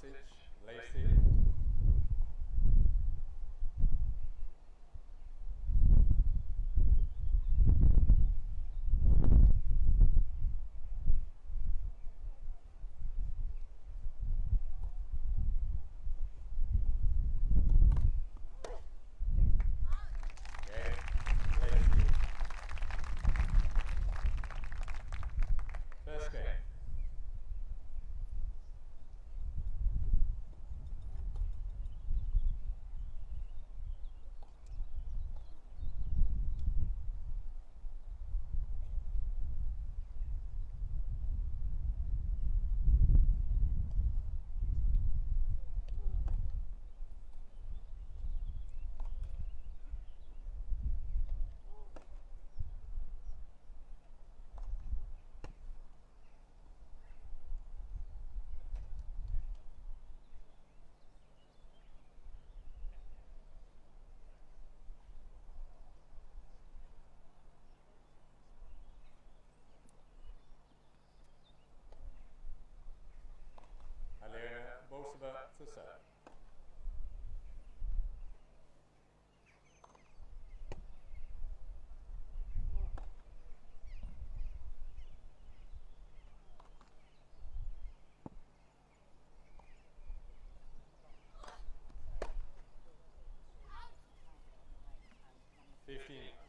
sausage, lasagna. To serve. Fifteen.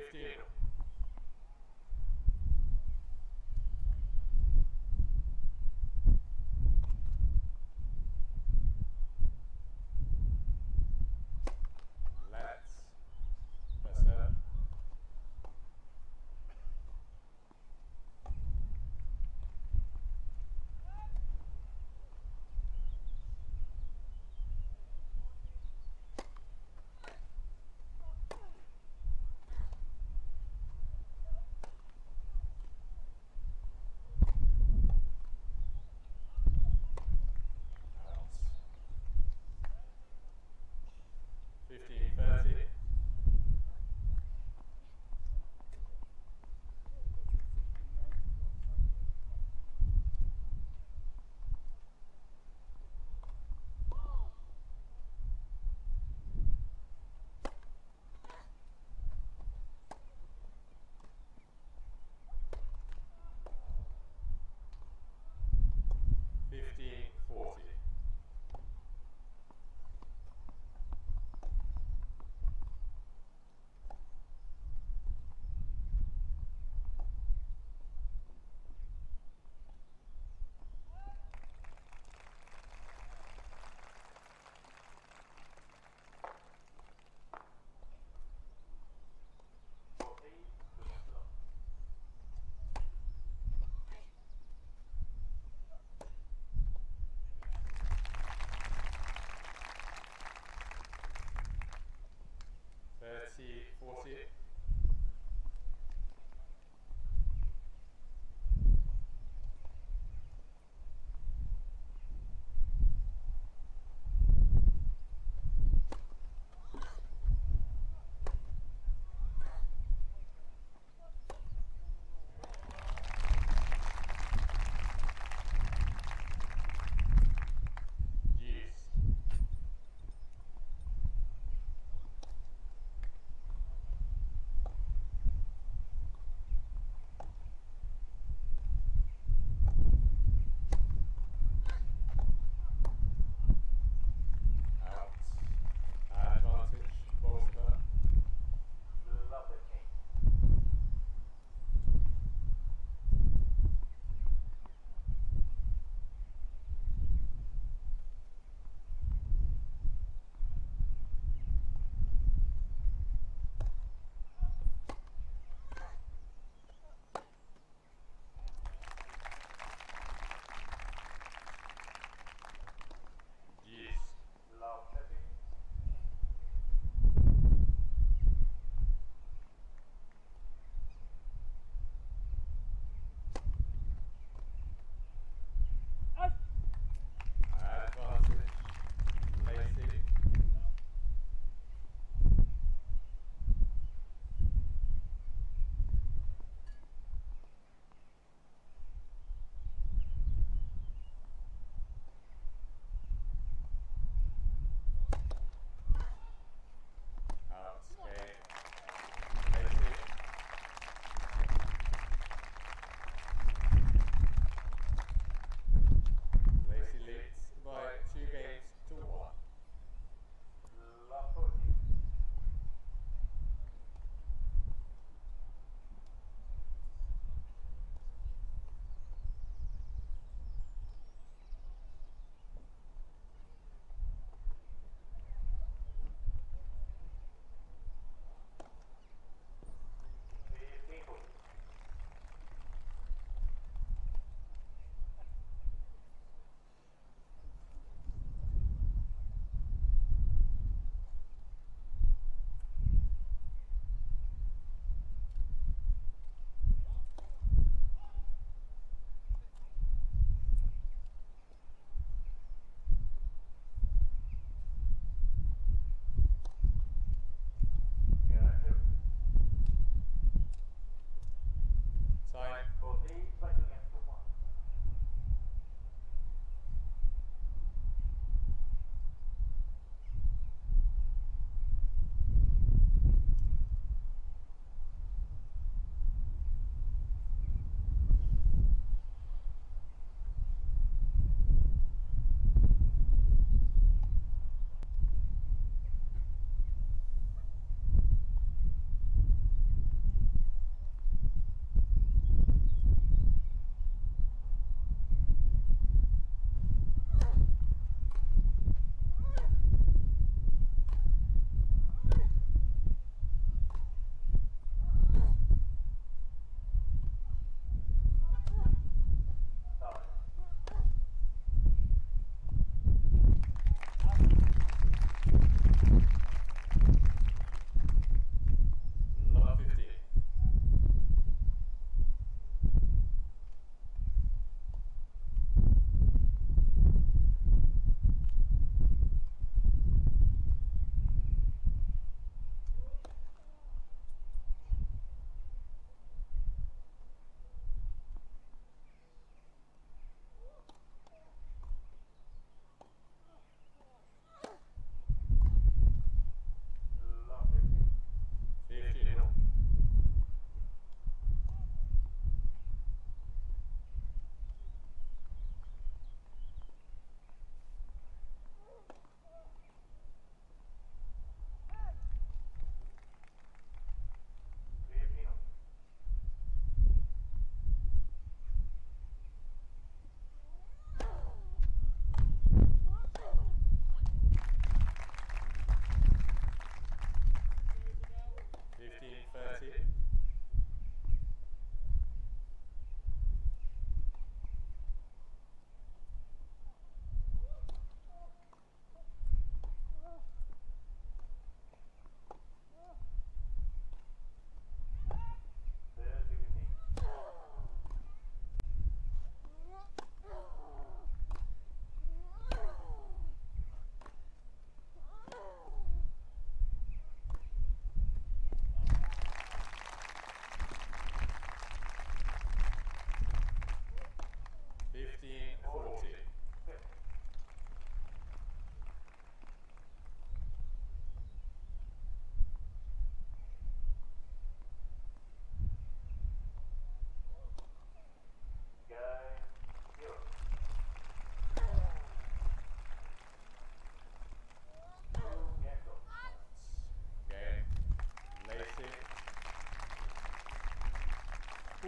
15. 15 58,000. si fuese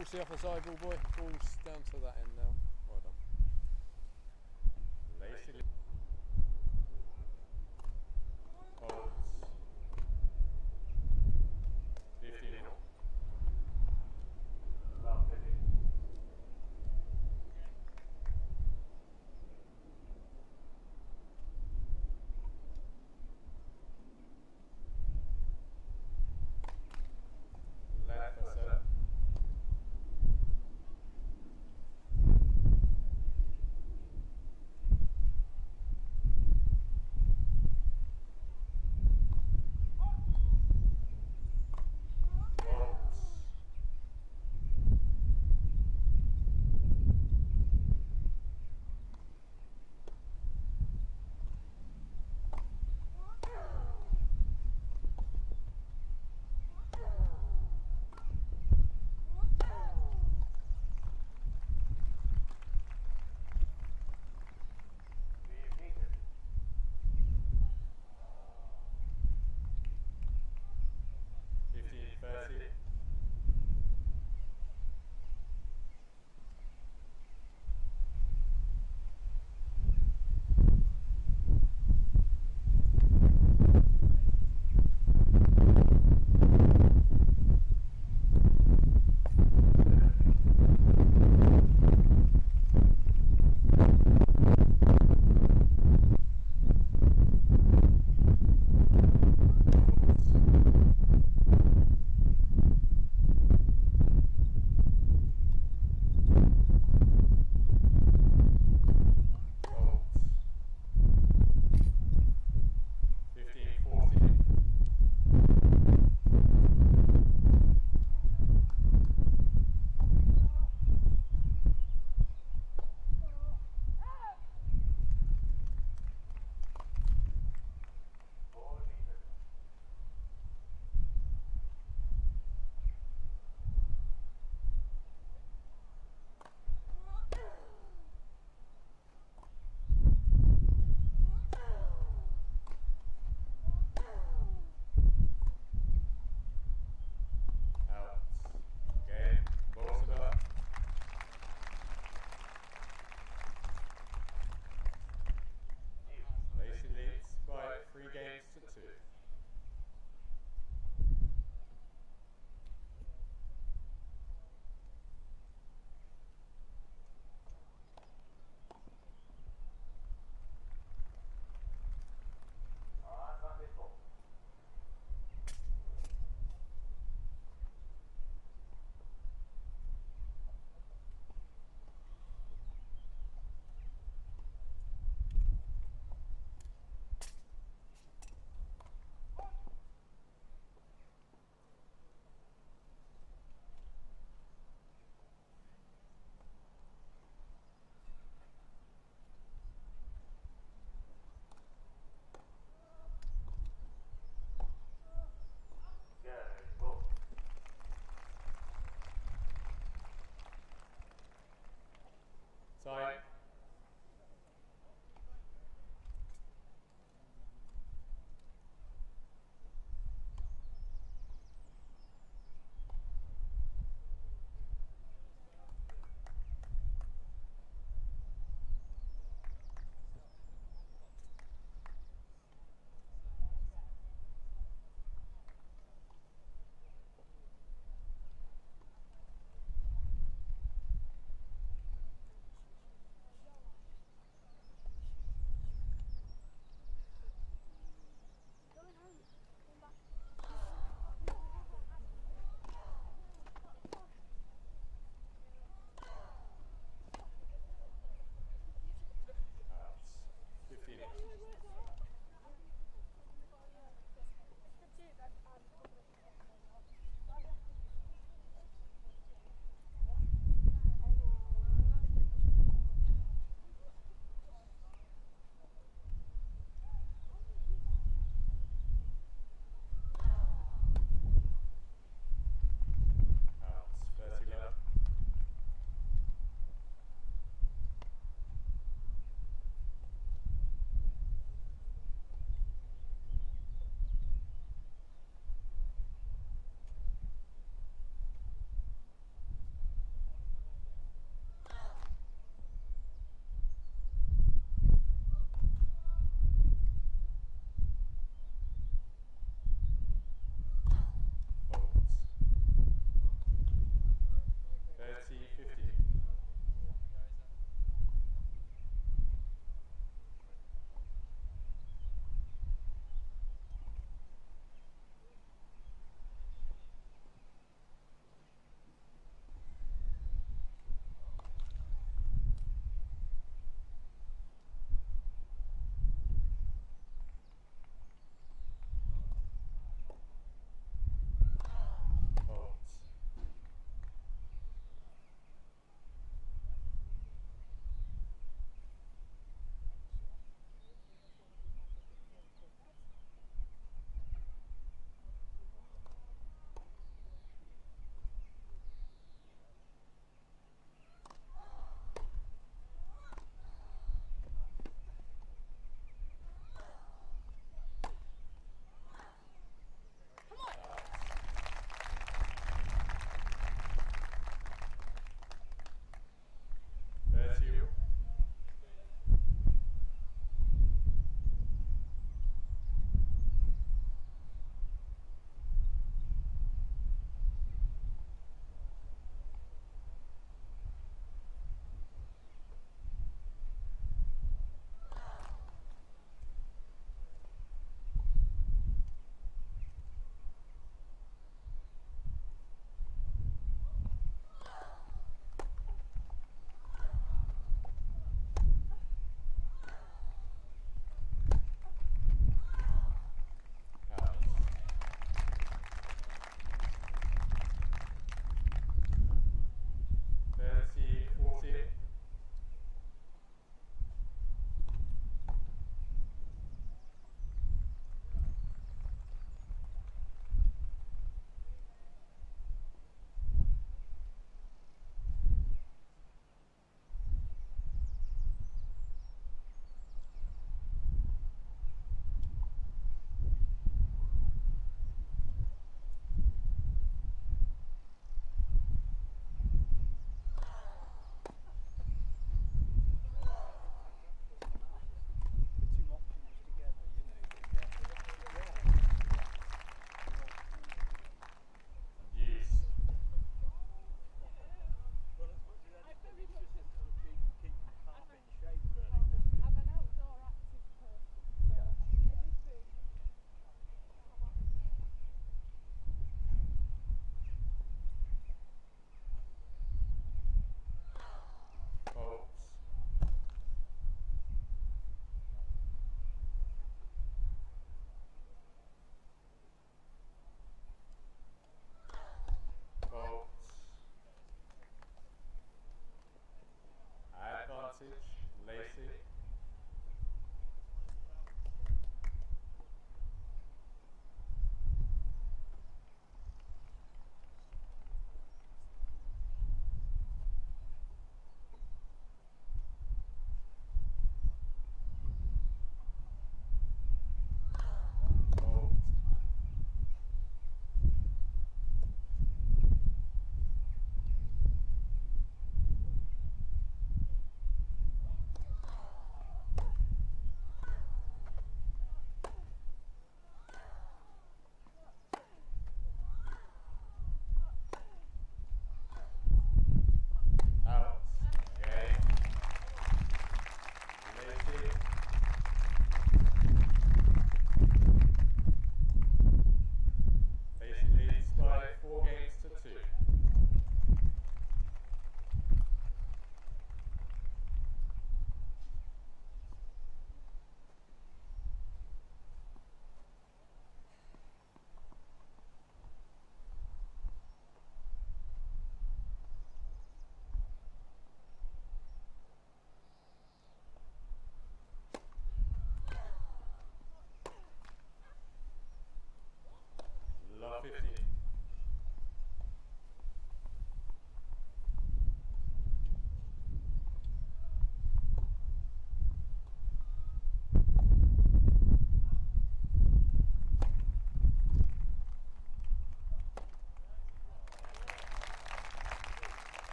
Balls to the side, ball boy. Balls down to that end now.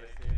they see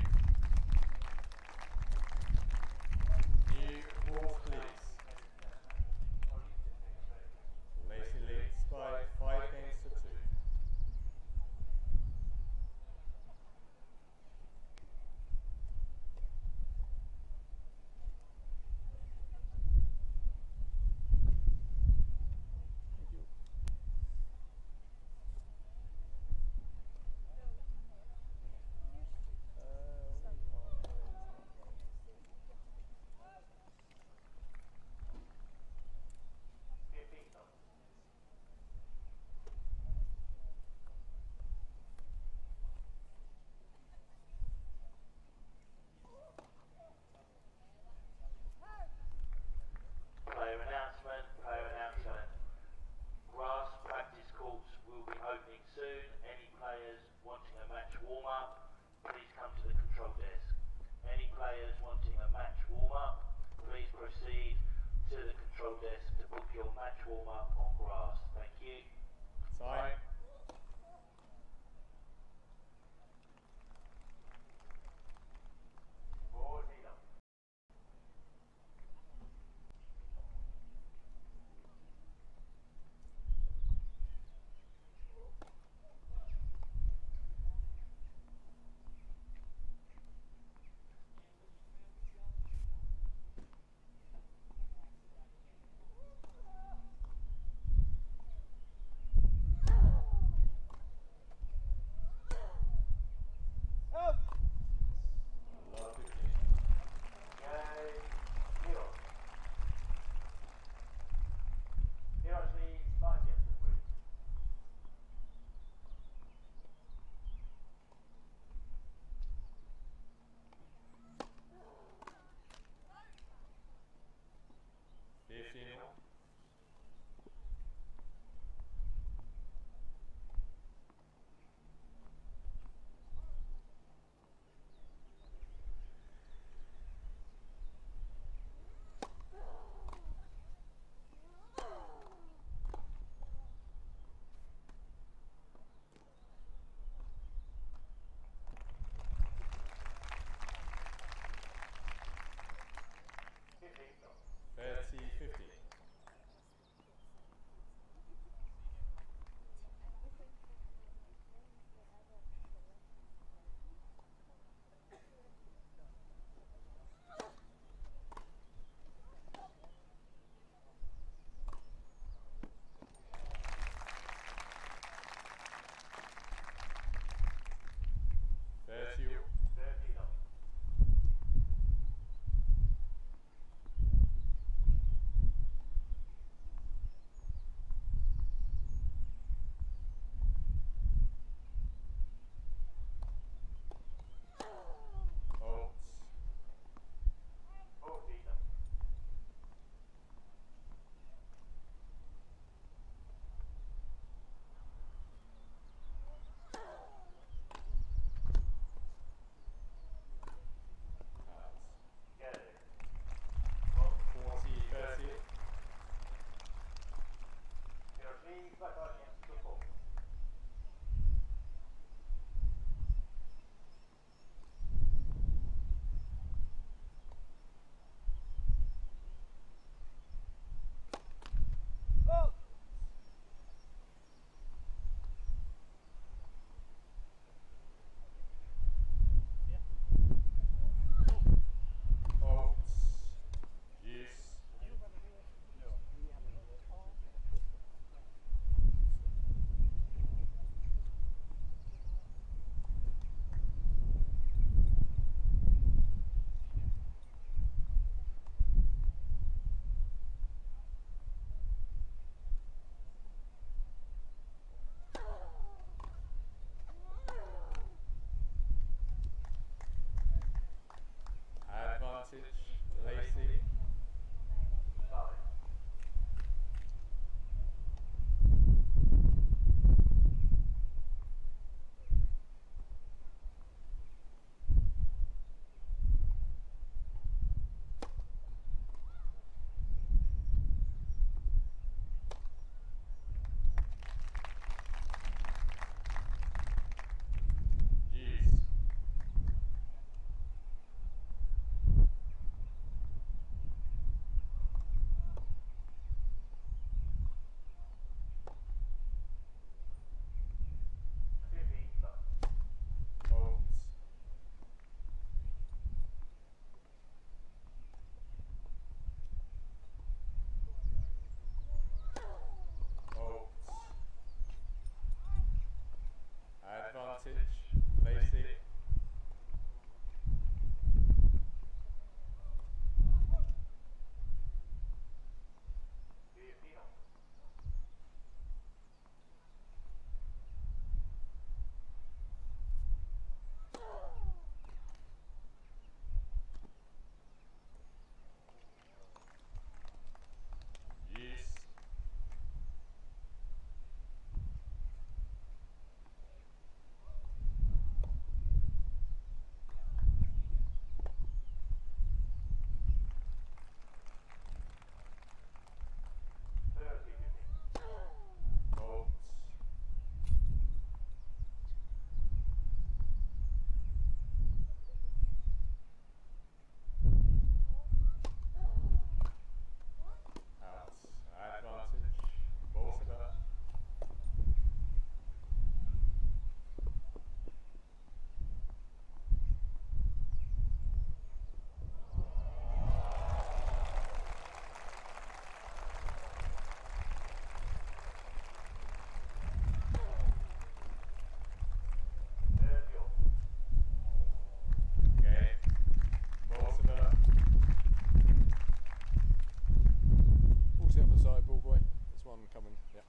one coming. Yeah.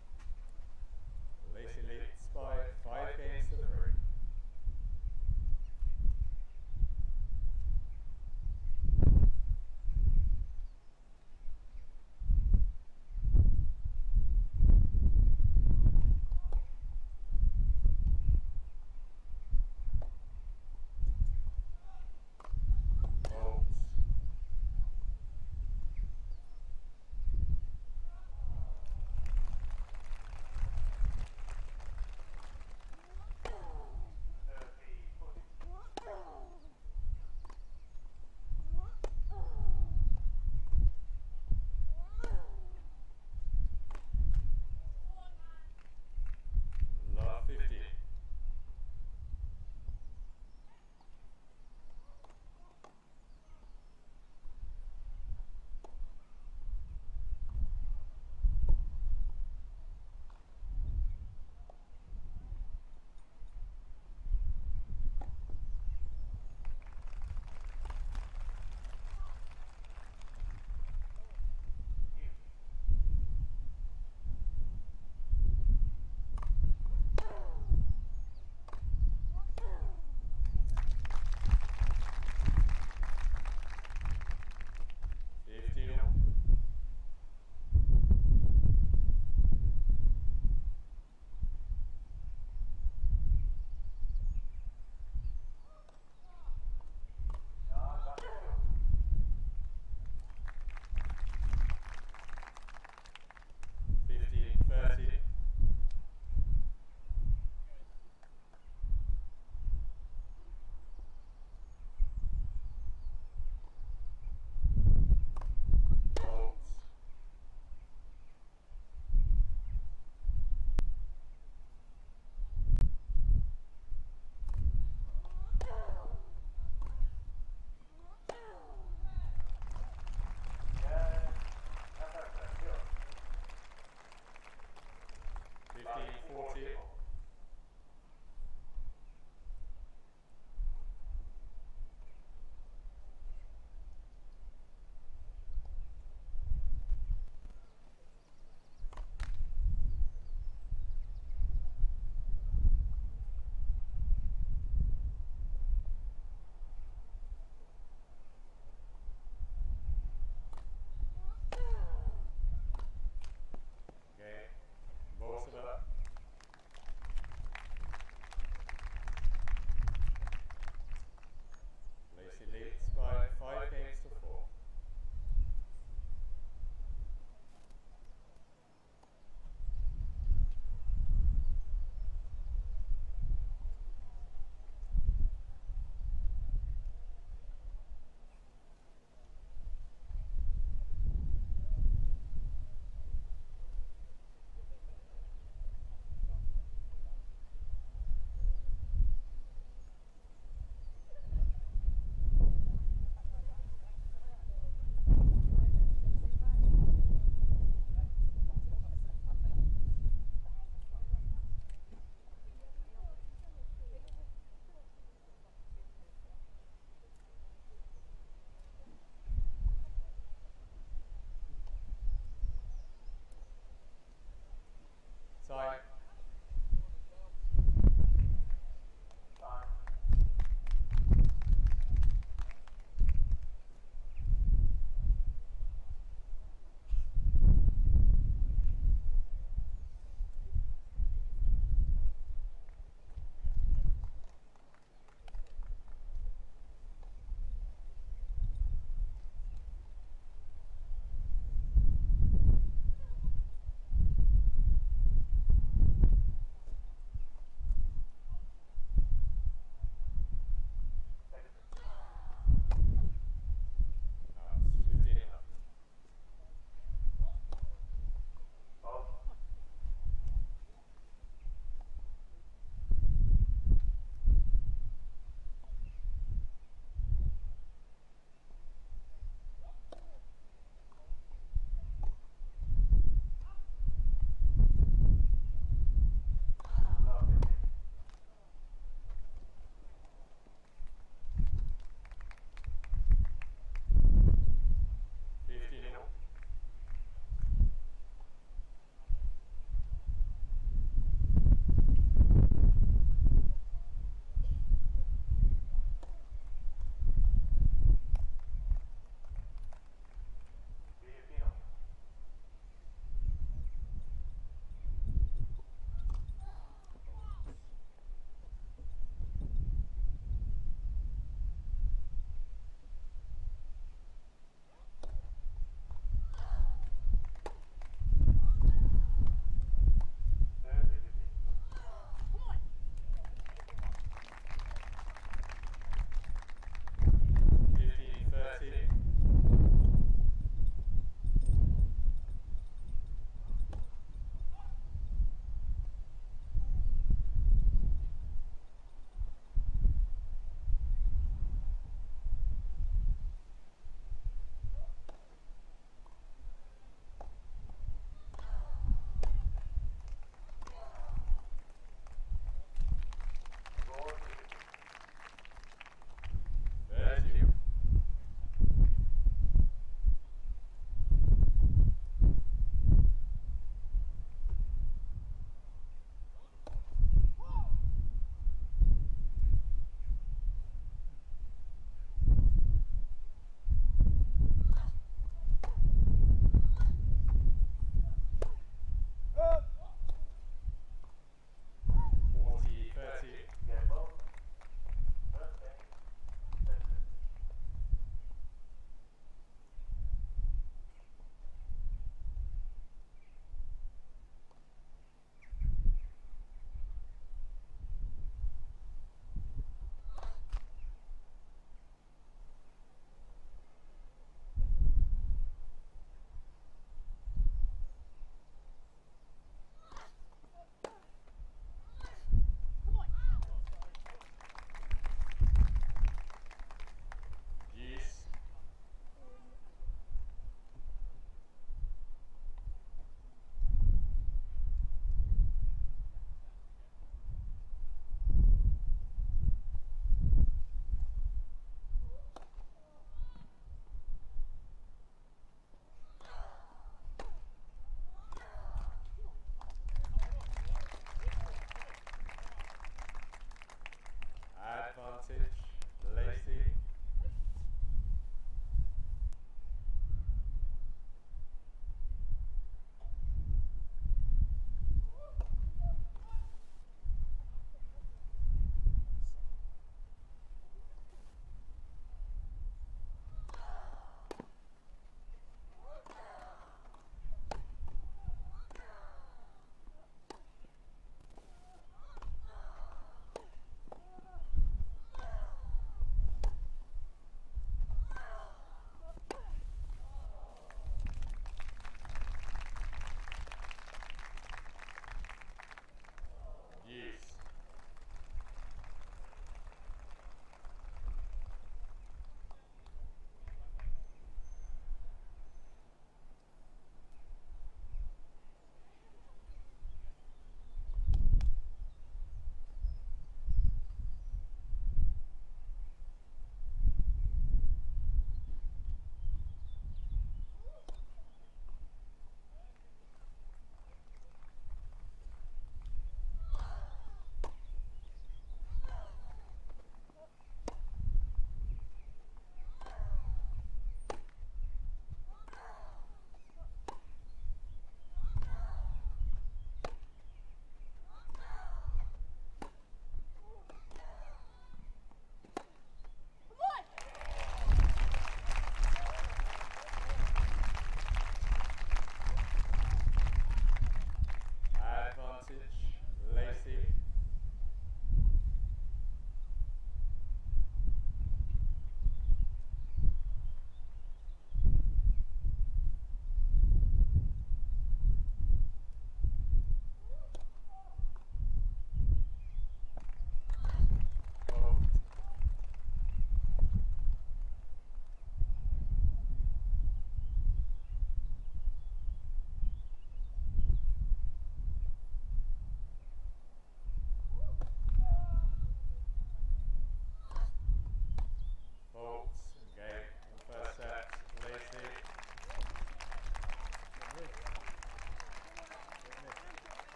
Bolts, Gate, first set, Lacy.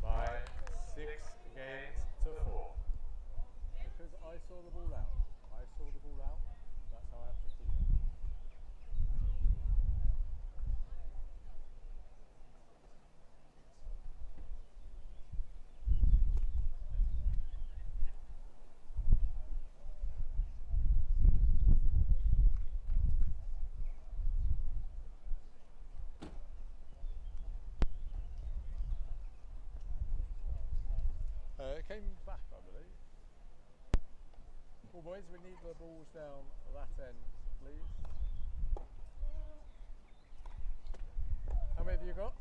By six games to four. Because I saw the ball out. Came back, I believe. Well, boys, we need the balls down that end, please. How many have you got?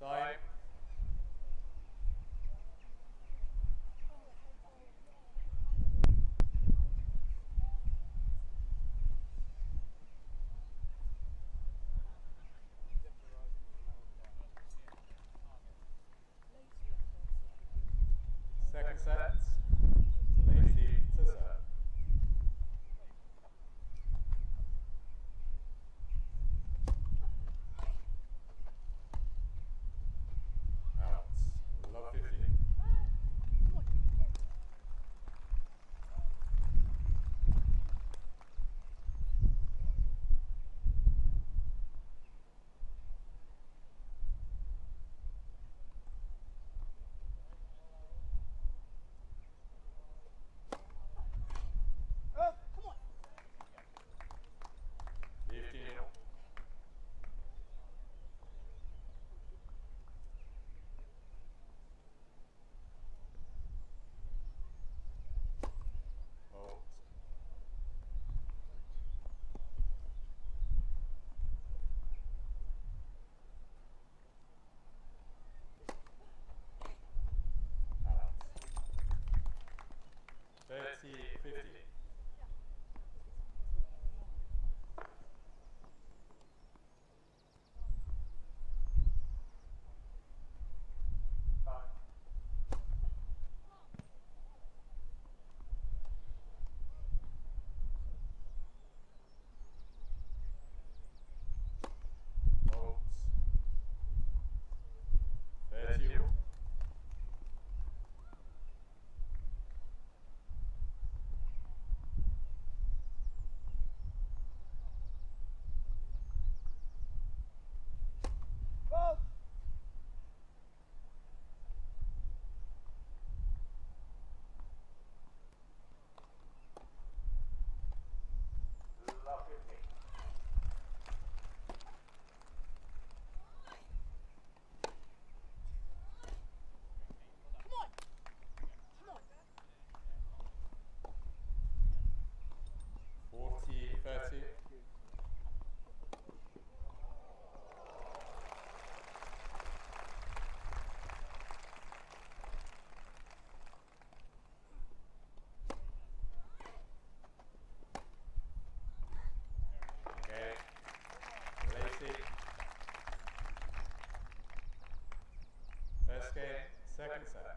Time. Second second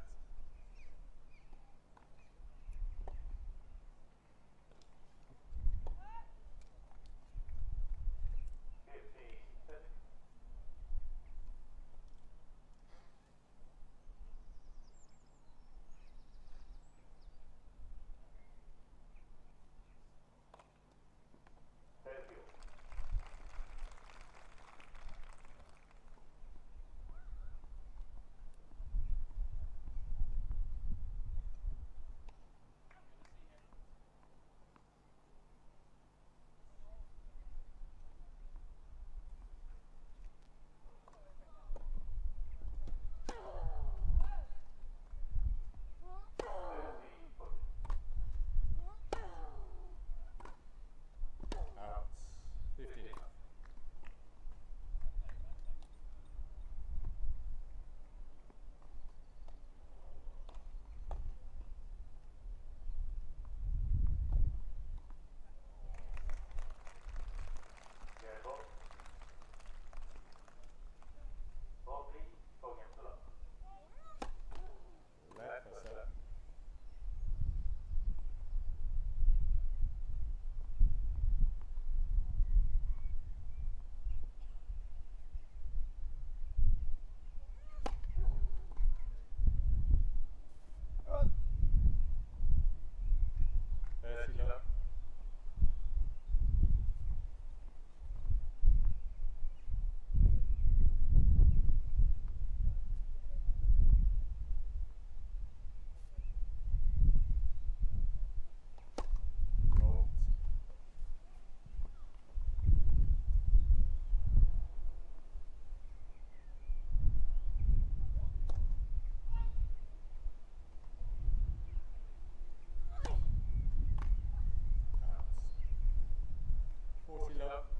Kofi la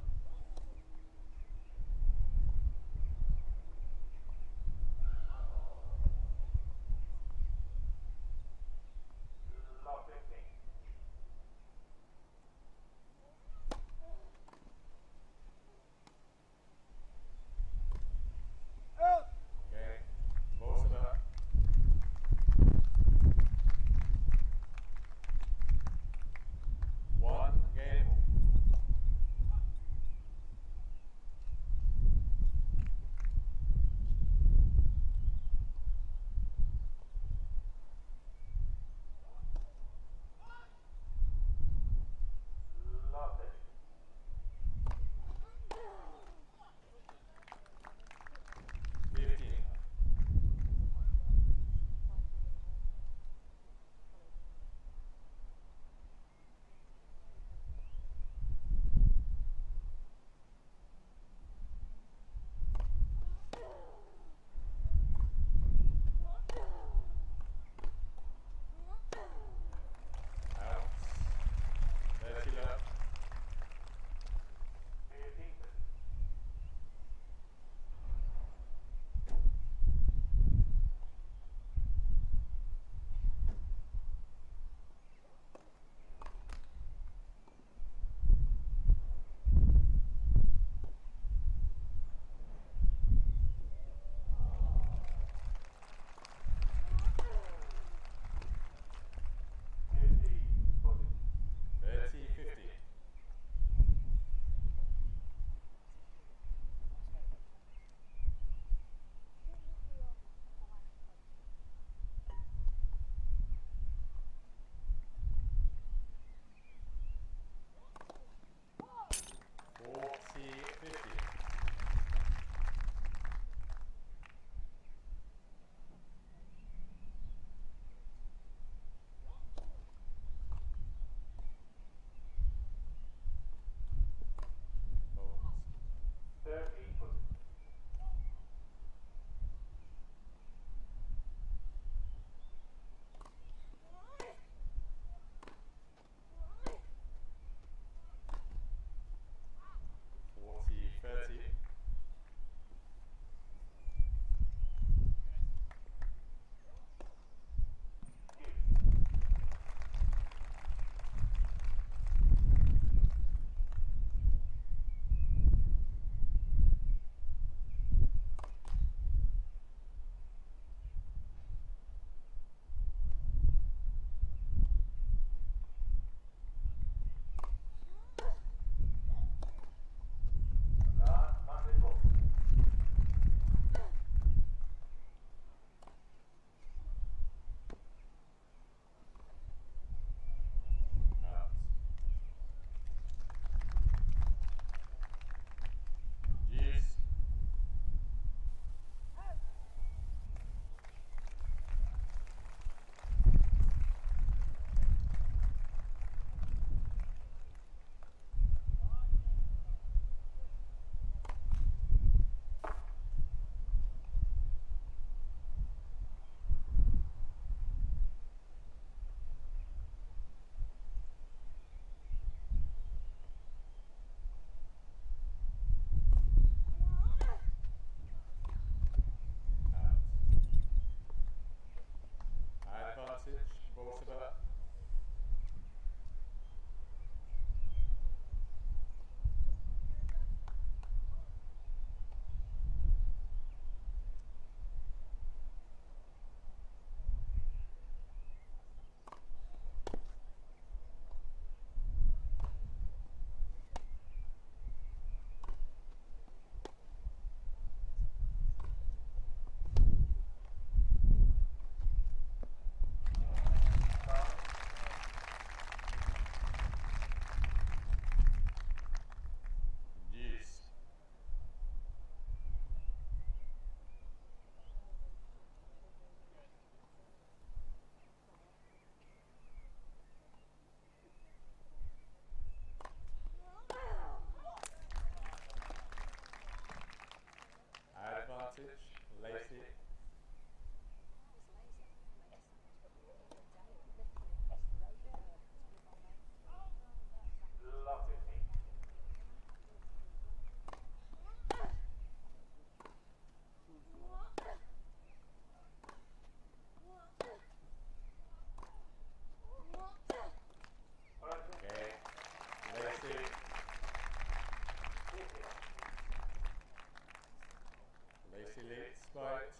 for, for that.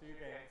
By two games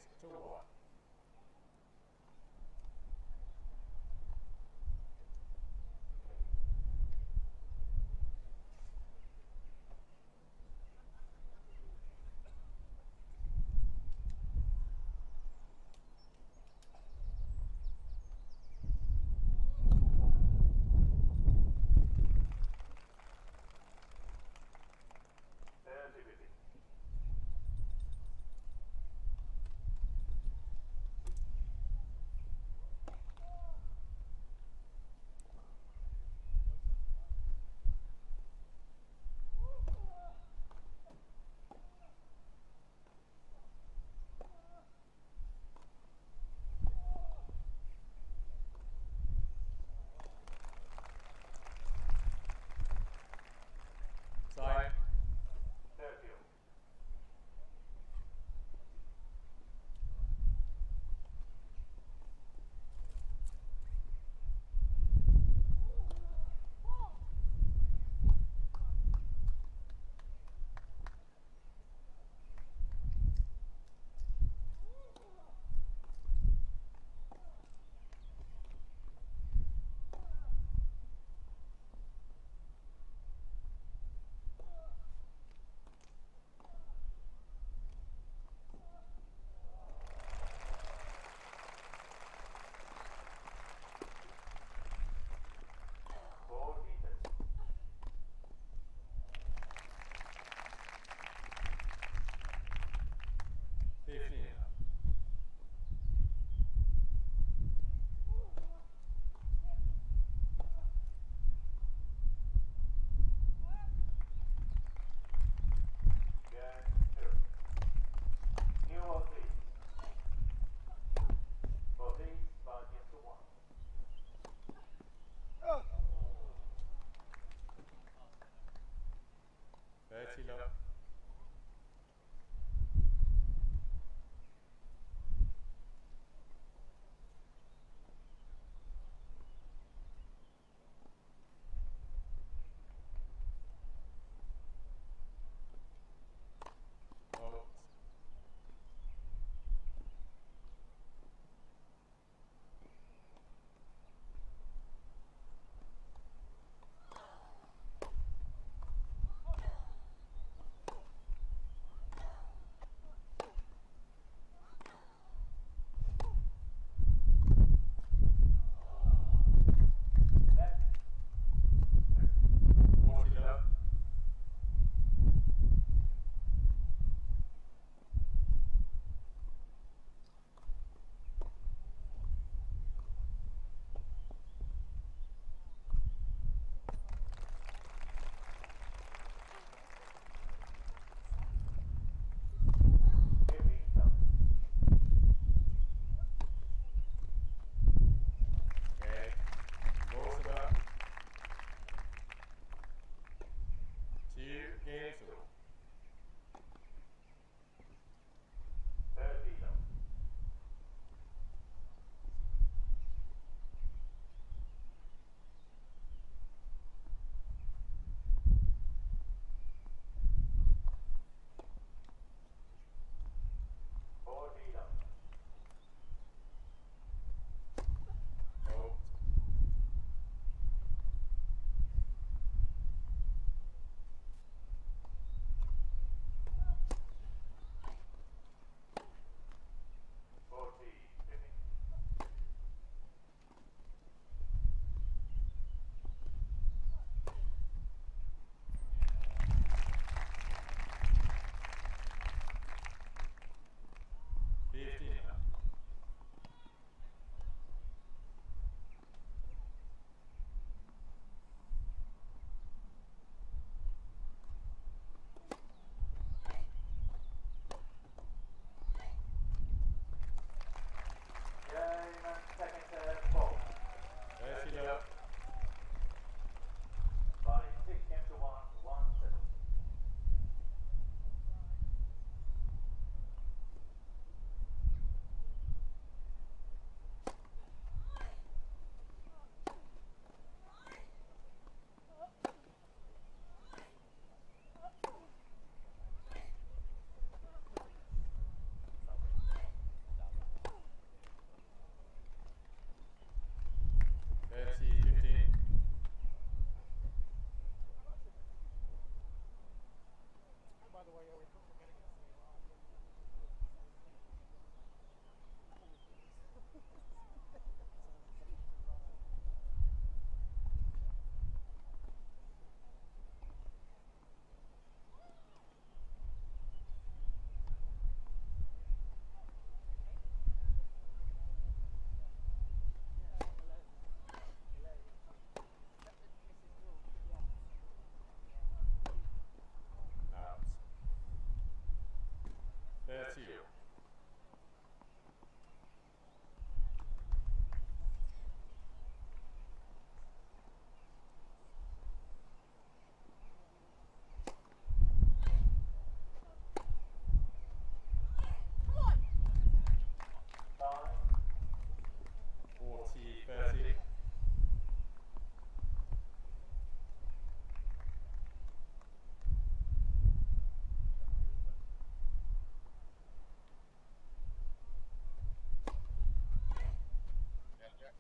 Yes.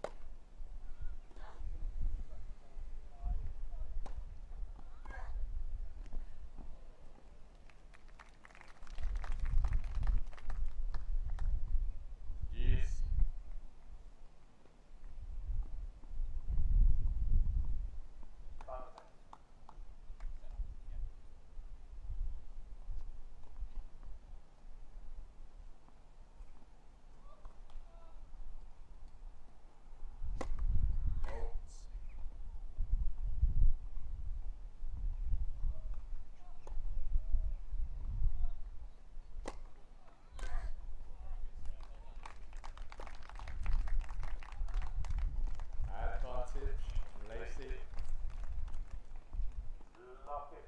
Out. Advantage, Lacy. Okay.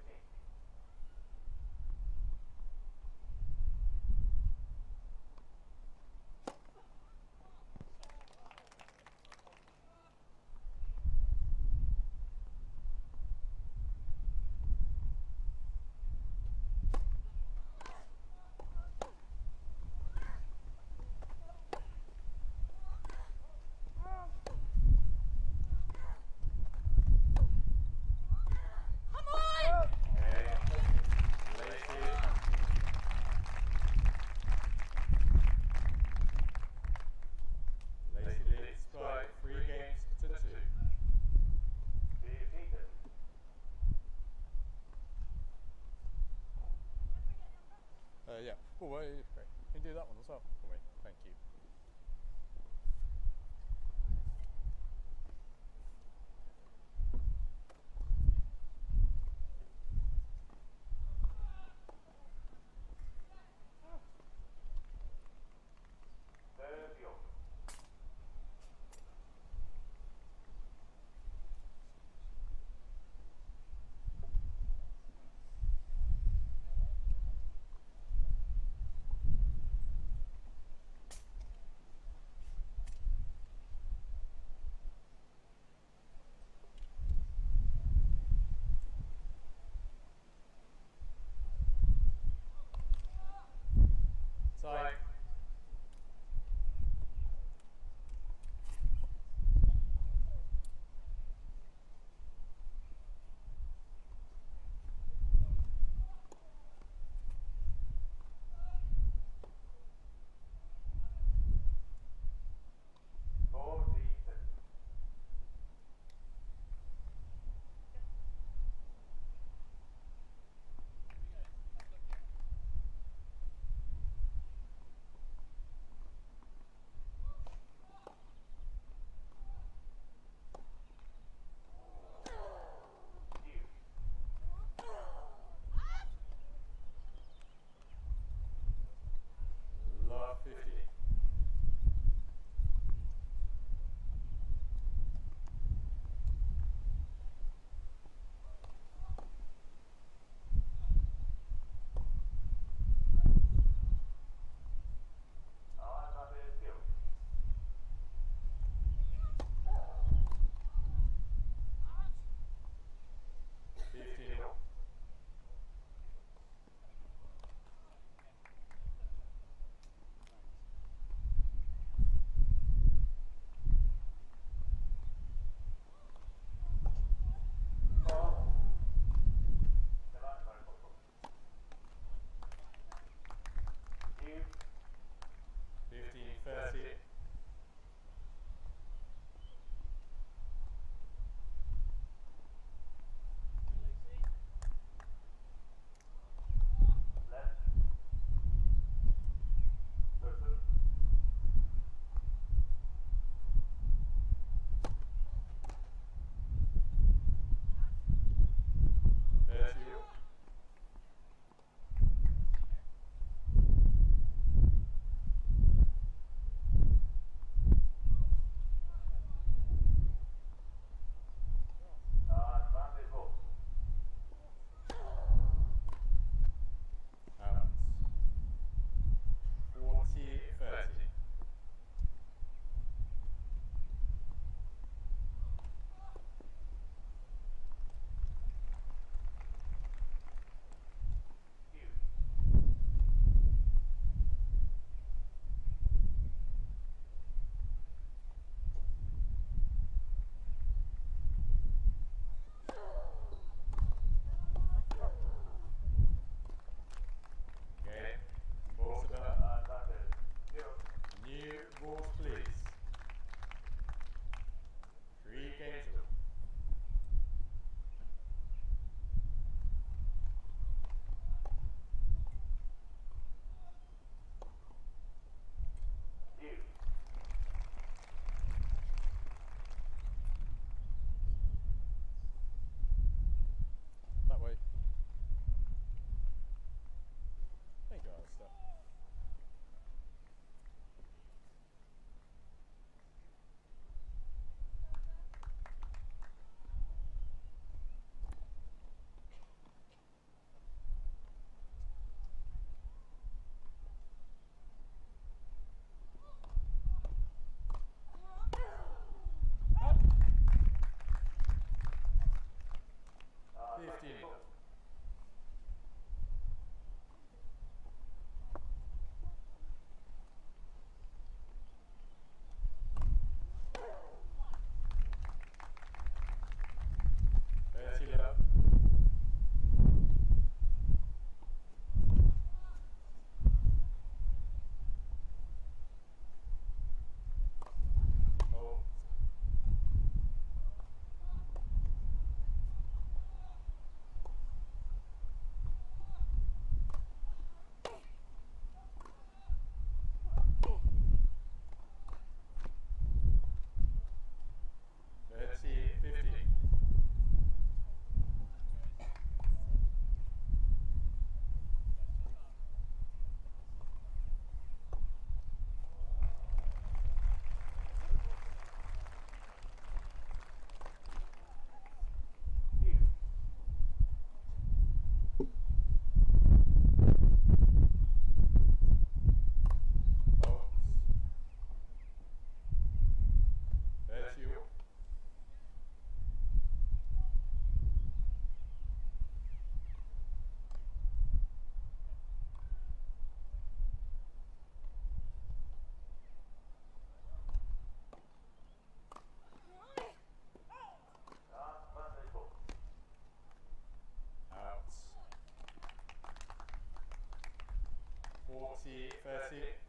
Lacy. Lacy leads by three games to two. Wait, wait. Can you do that one as well Bye. 50. Sì, sì. Eh,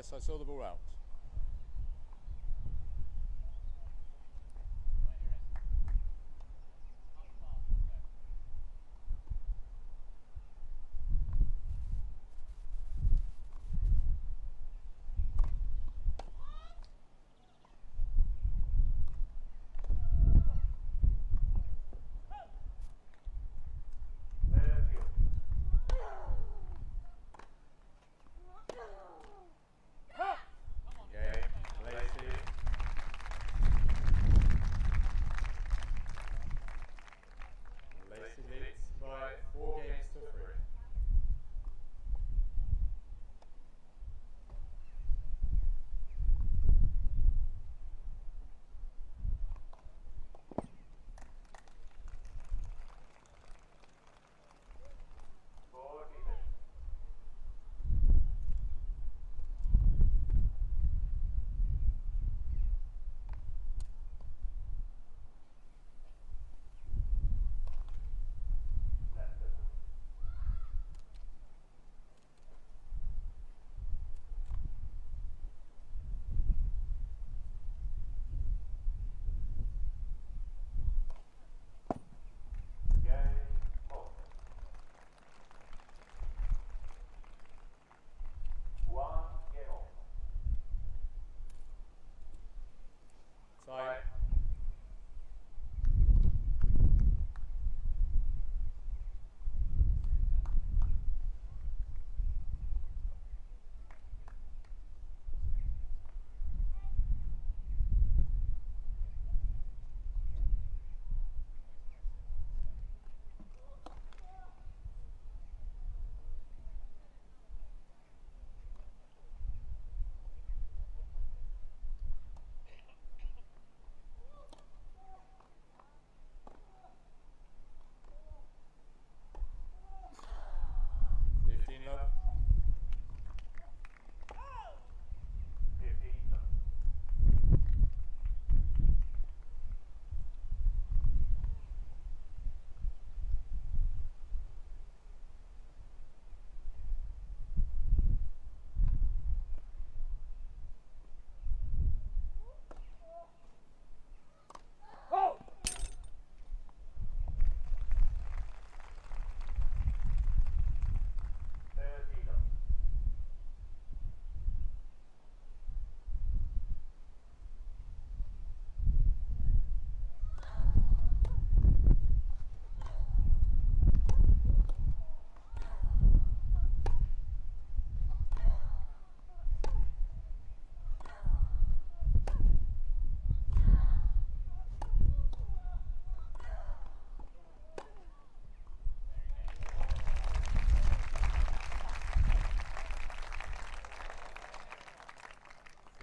Yes, I saw the ball out.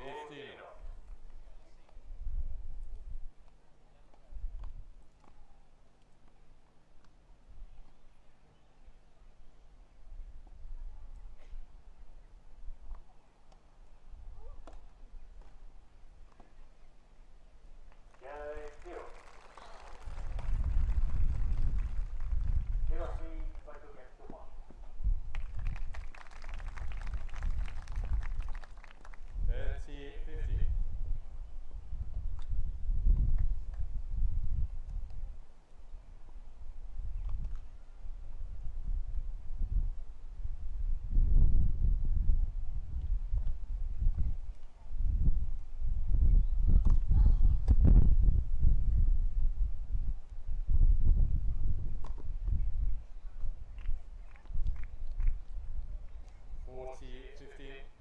15. 40, 15.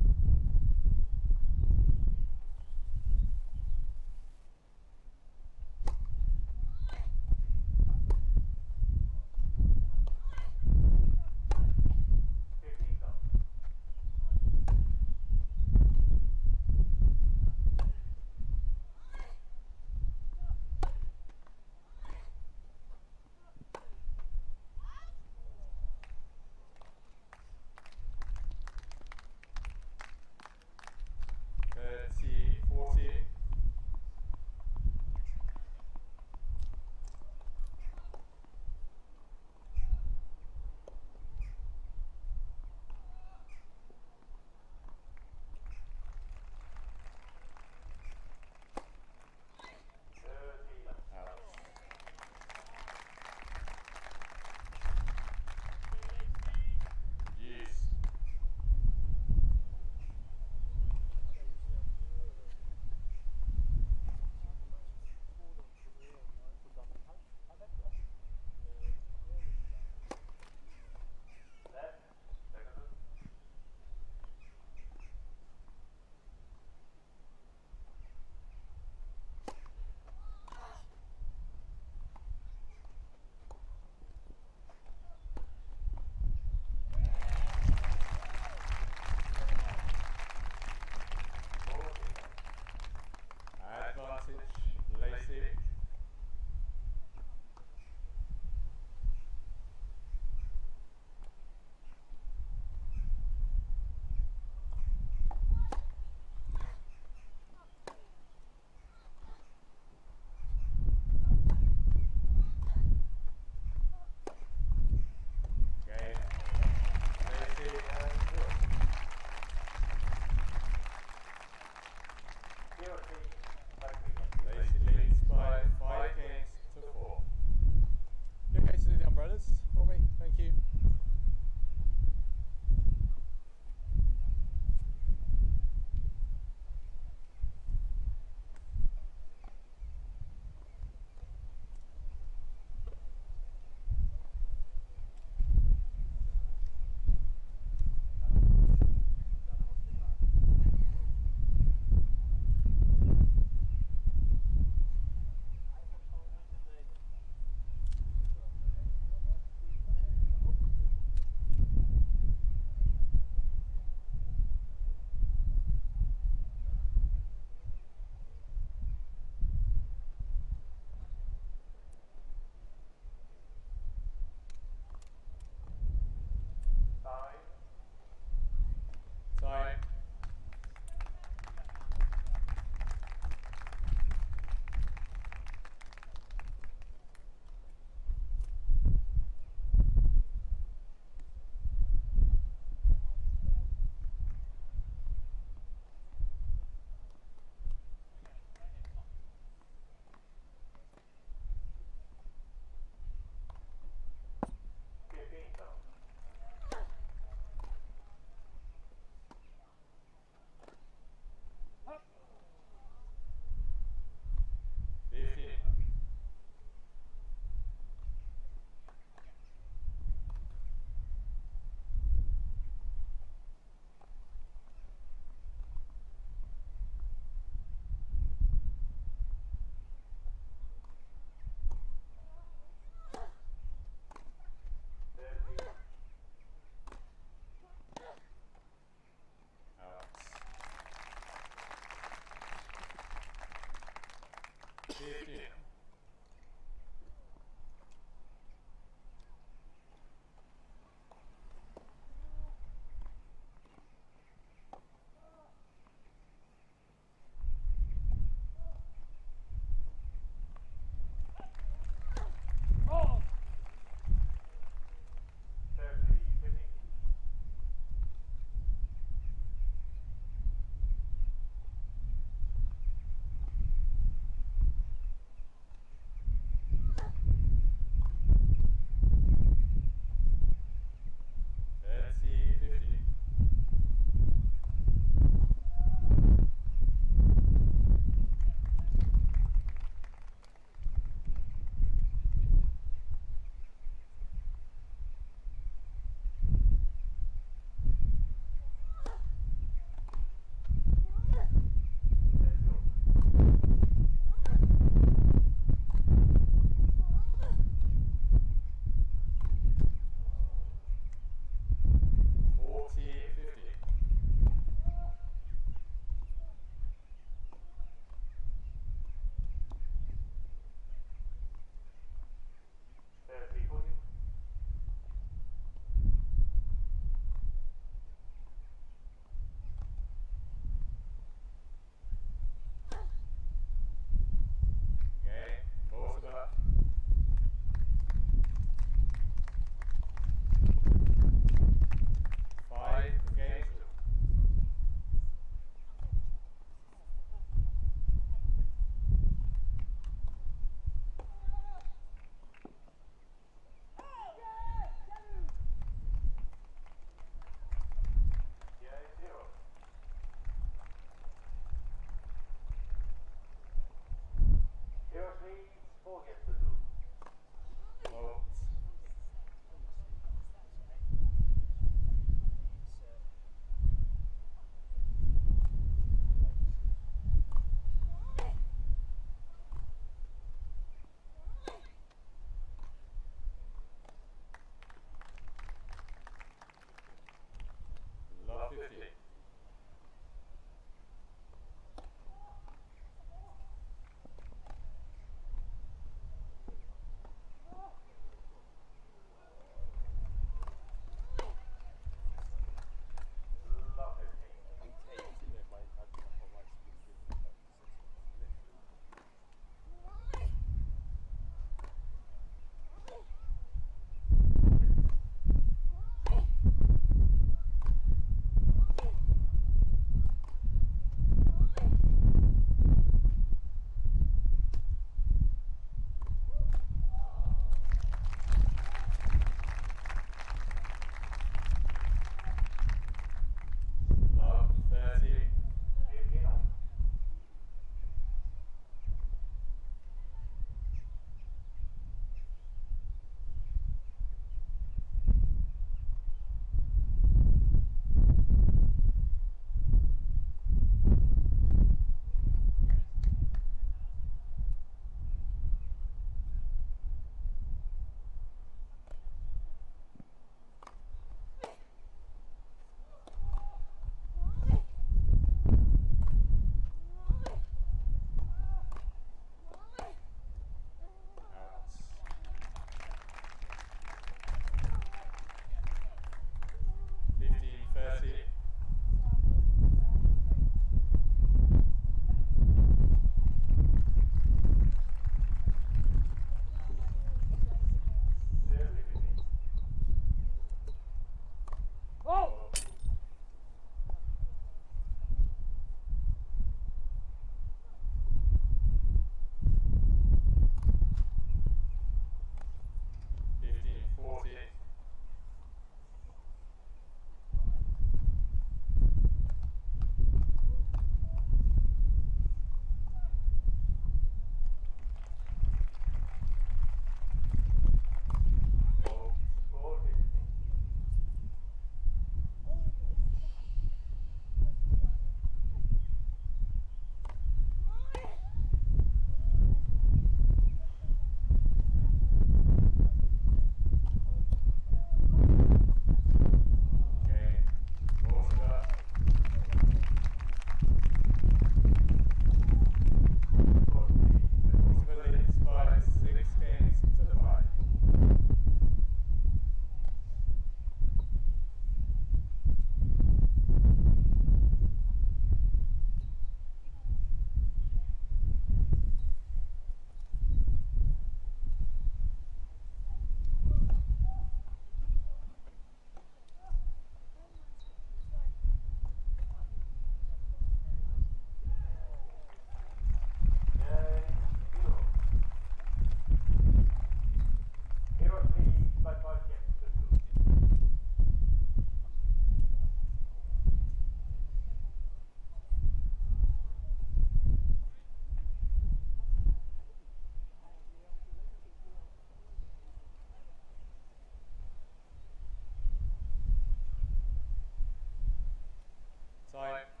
Five.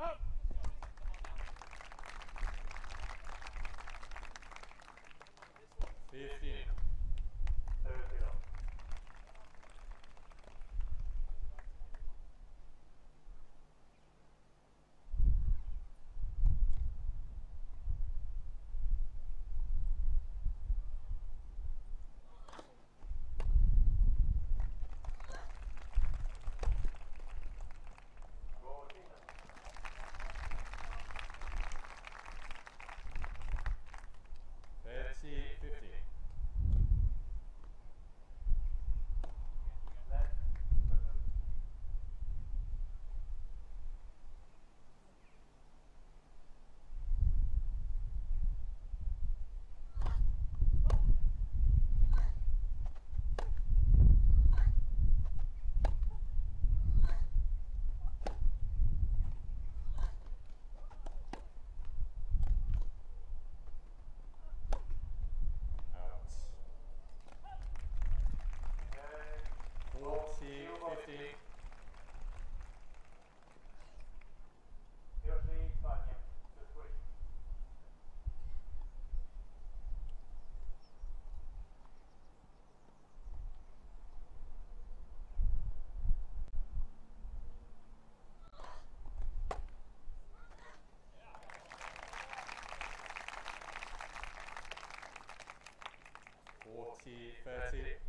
50. 14, 15.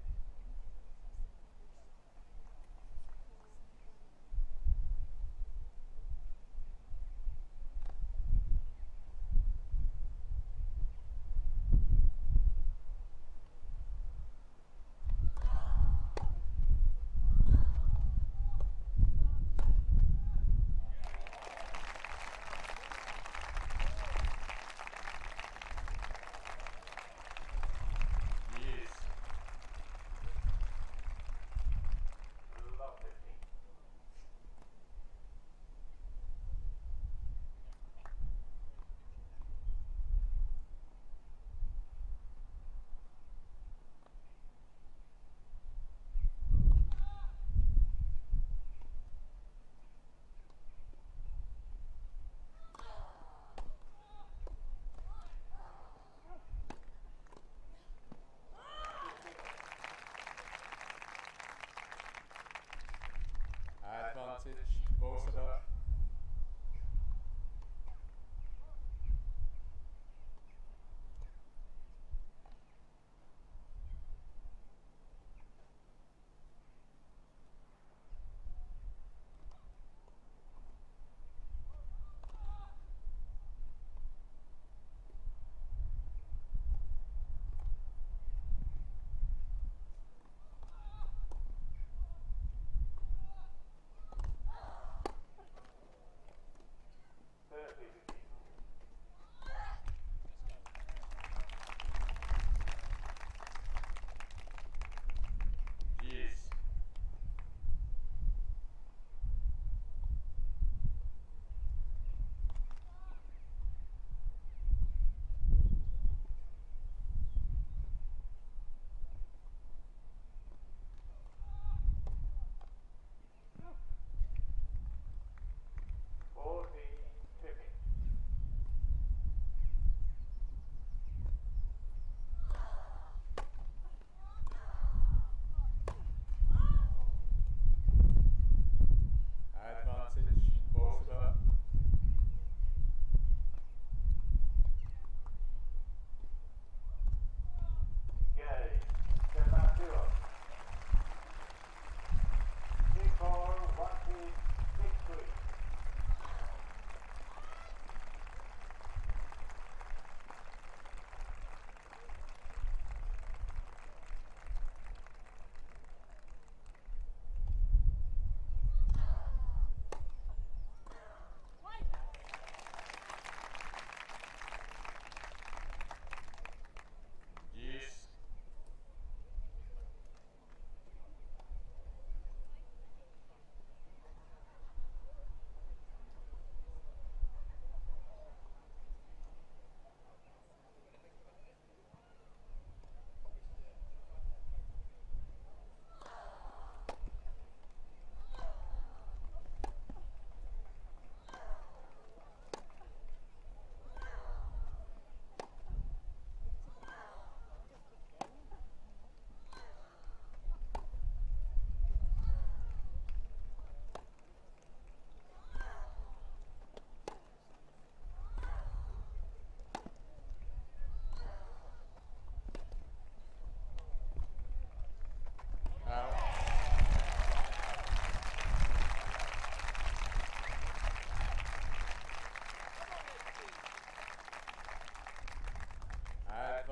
por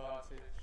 started.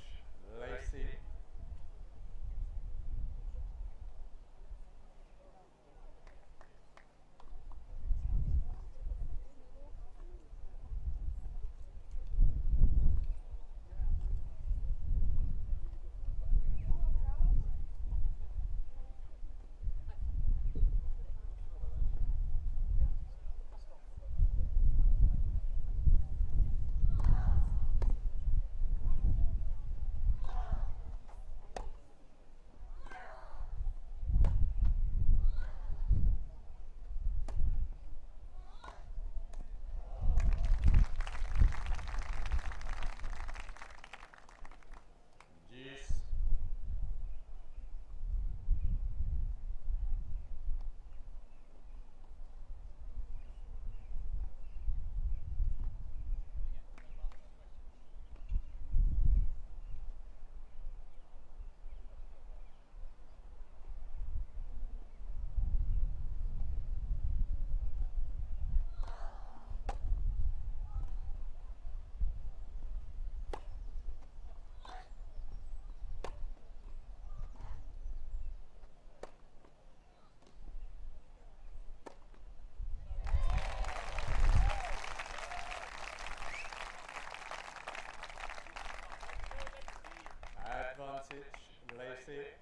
Lacy, Lacy,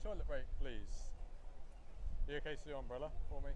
toilet break, please? Are you okay to the umbrella for me?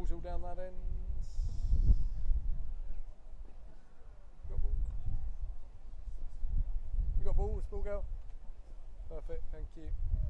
Balls all down that end. Got balls? You got balls, ball girl? Perfect, thank you.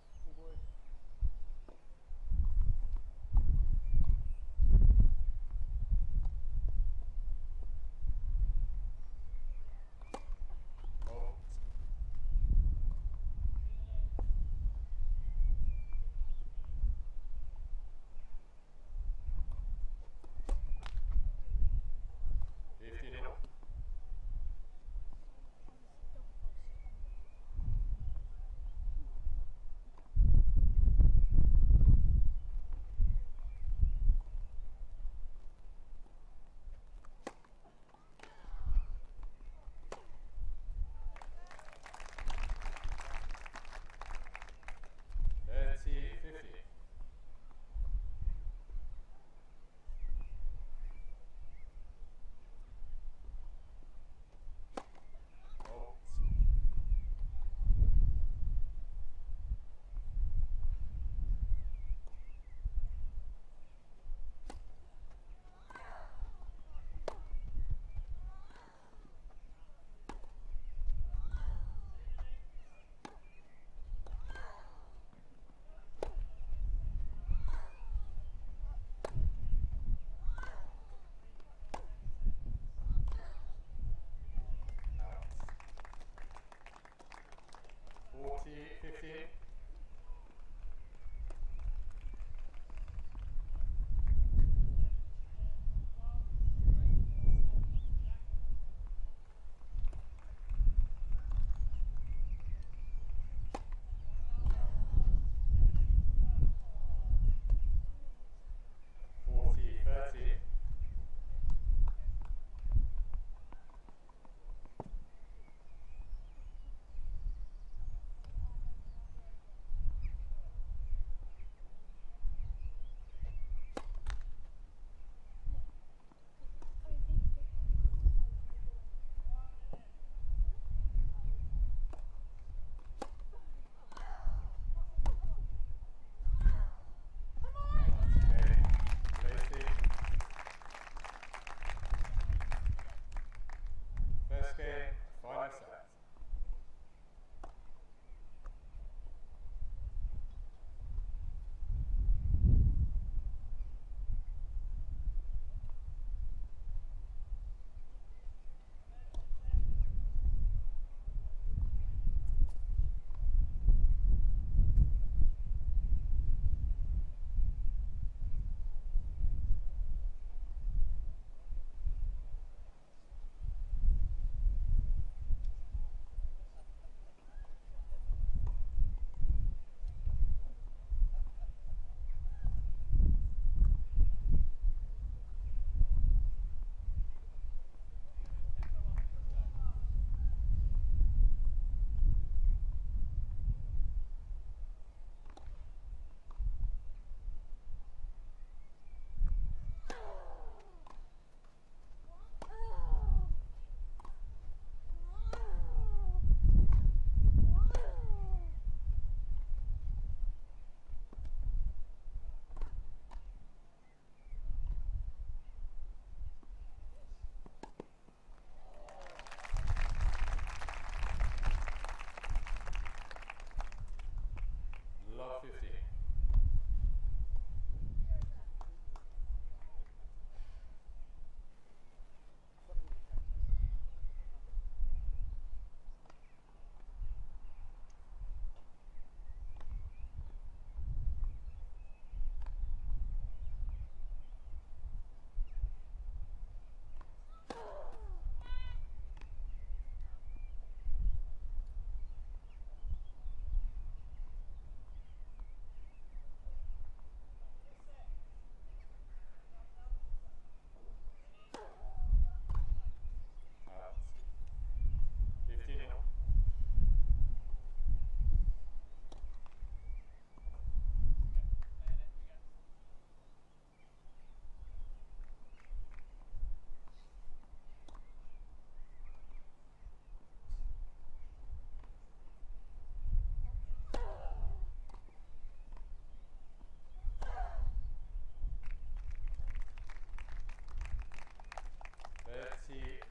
15.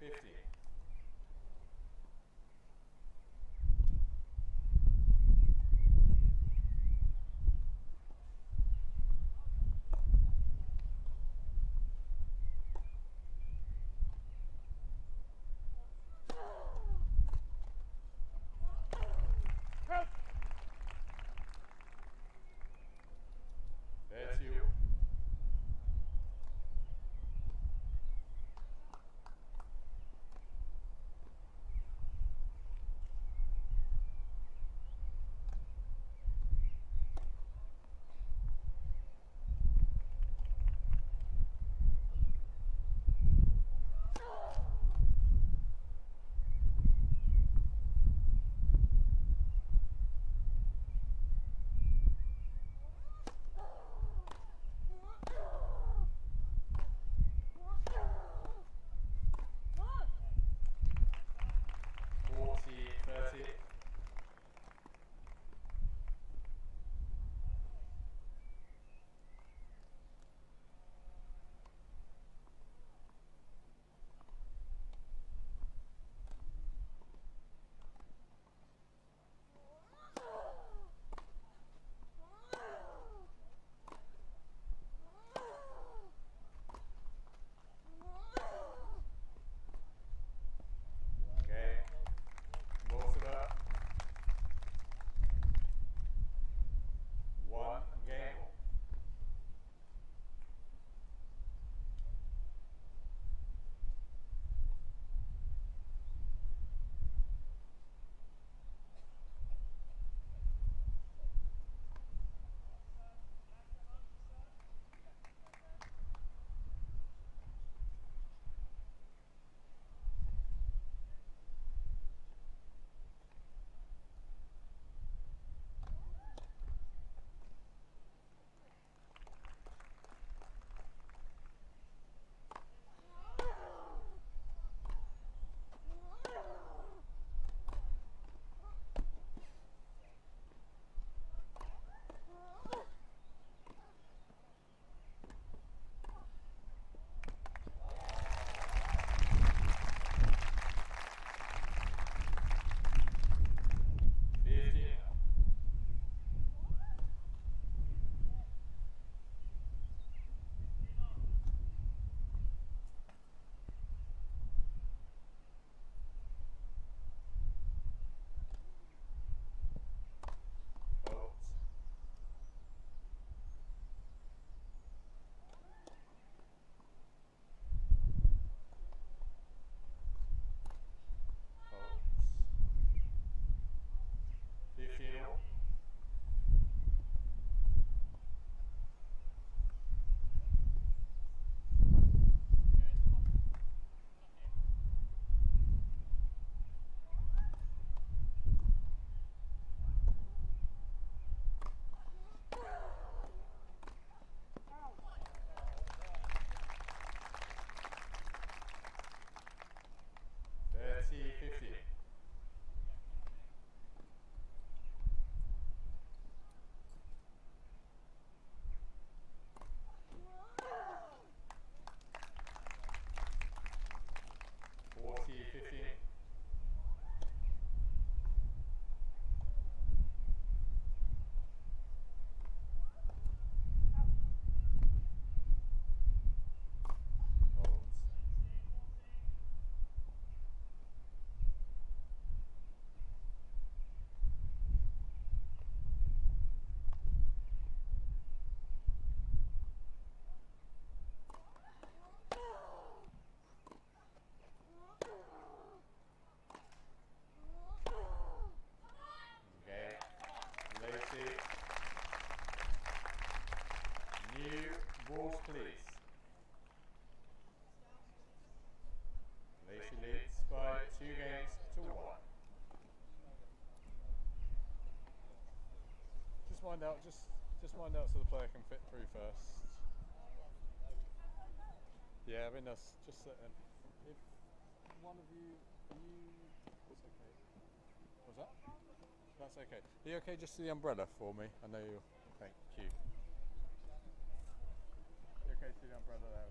50. Wind out, just just wind out so the player can fit through first. Yeah, I mean that's just uh, if one of you, you, that's okay. What's that? That's okay. Are you okay just to the umbrella for me? I know you. Thank you. You okay to the umbrella there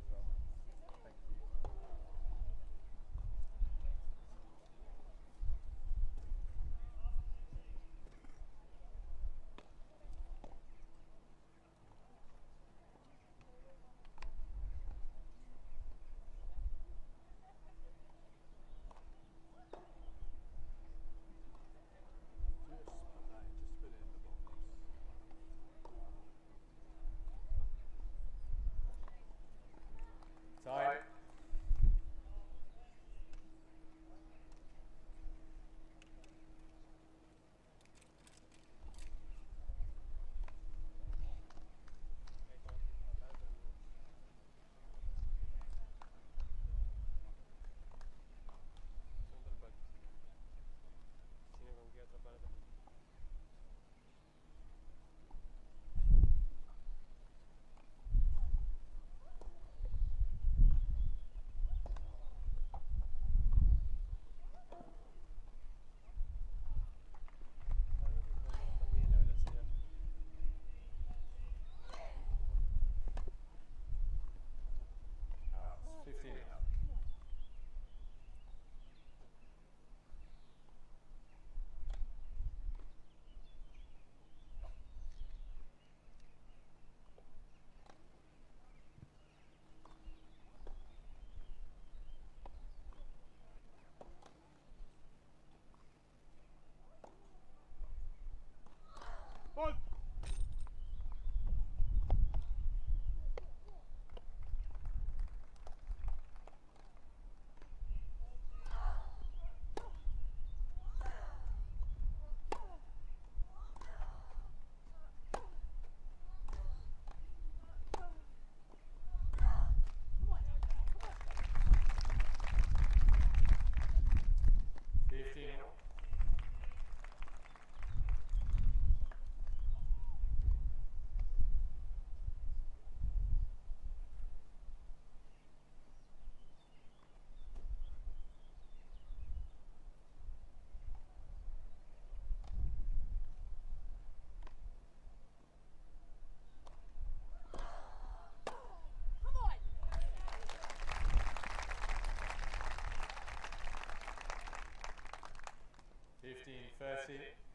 1530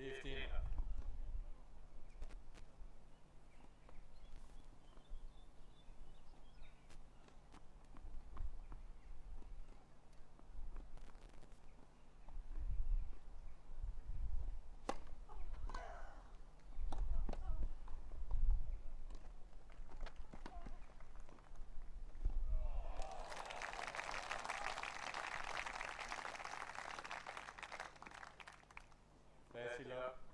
15. Fancy love.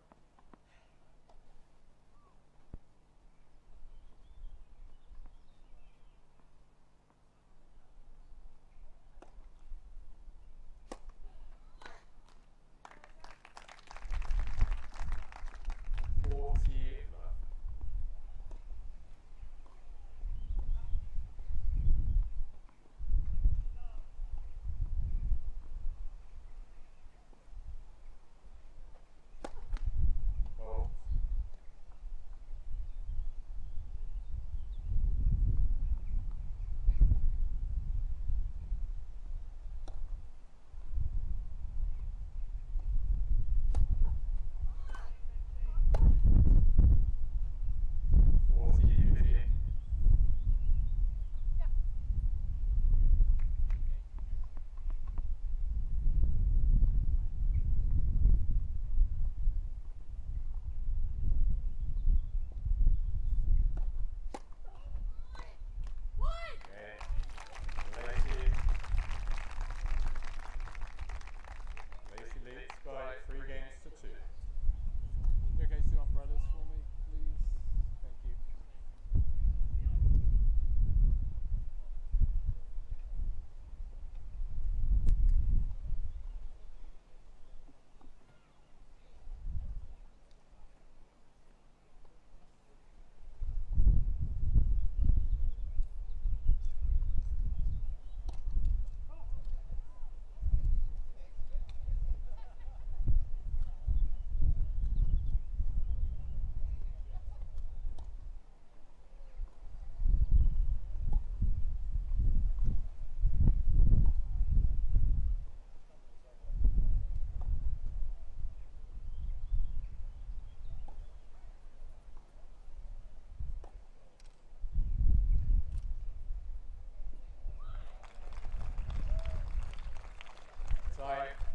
Bye.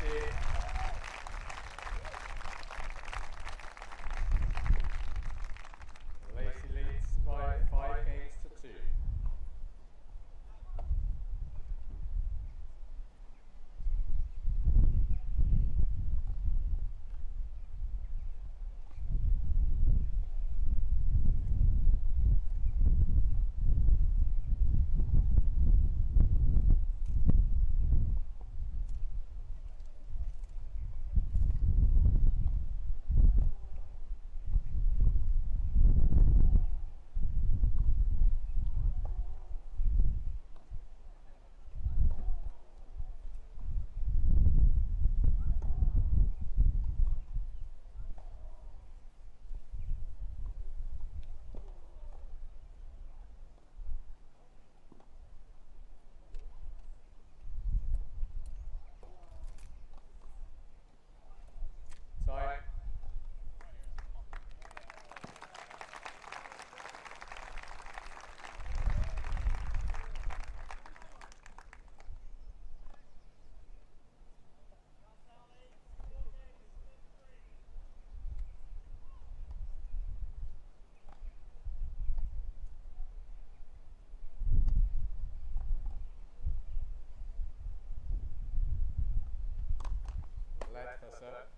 Gracias. Length for a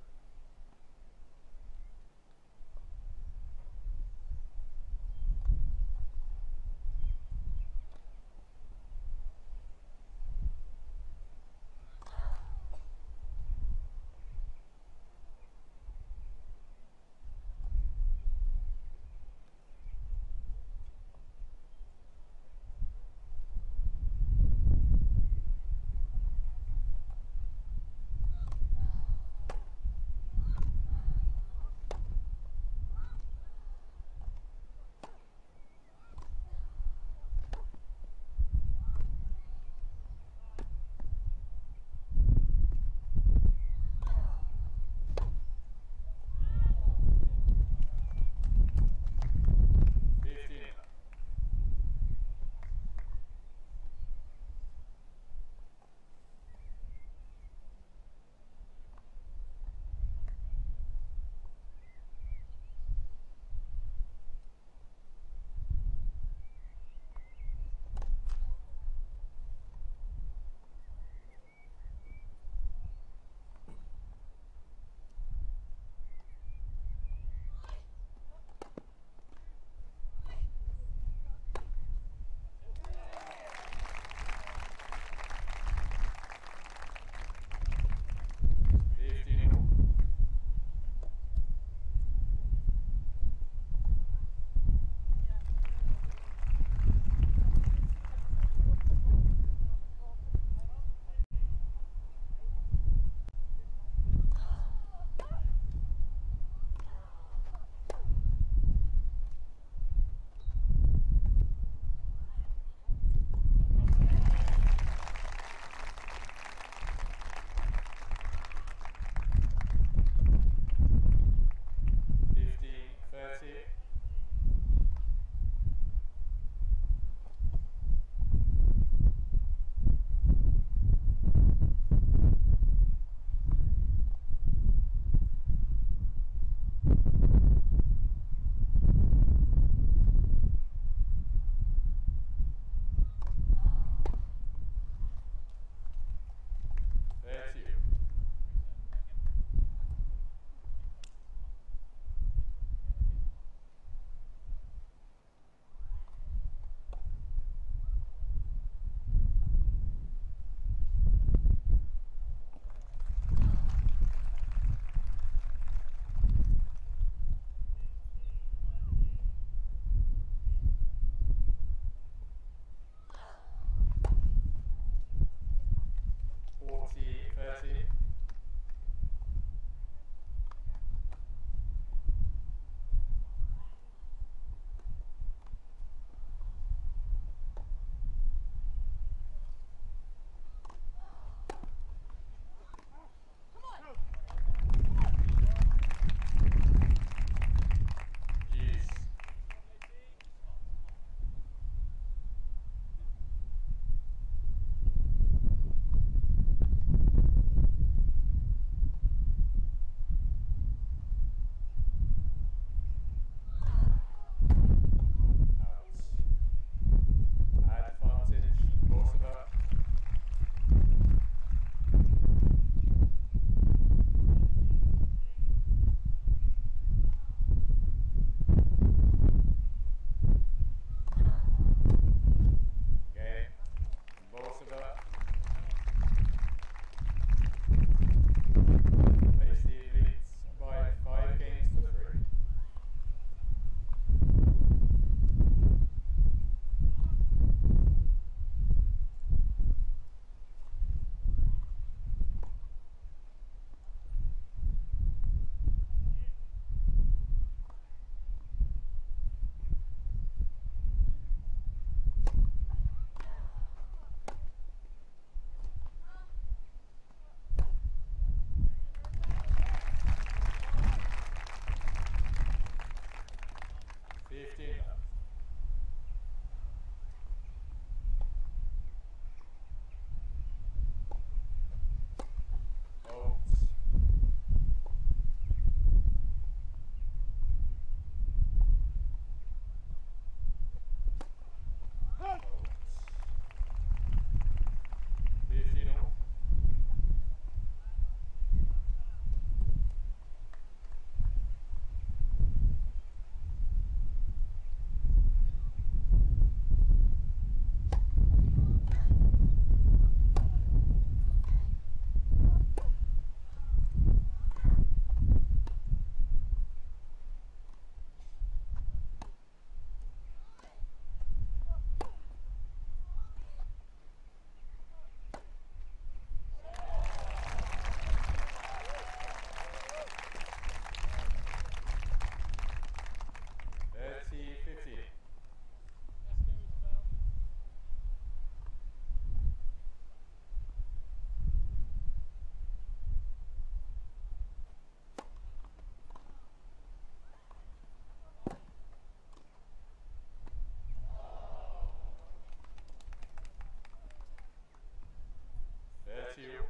you.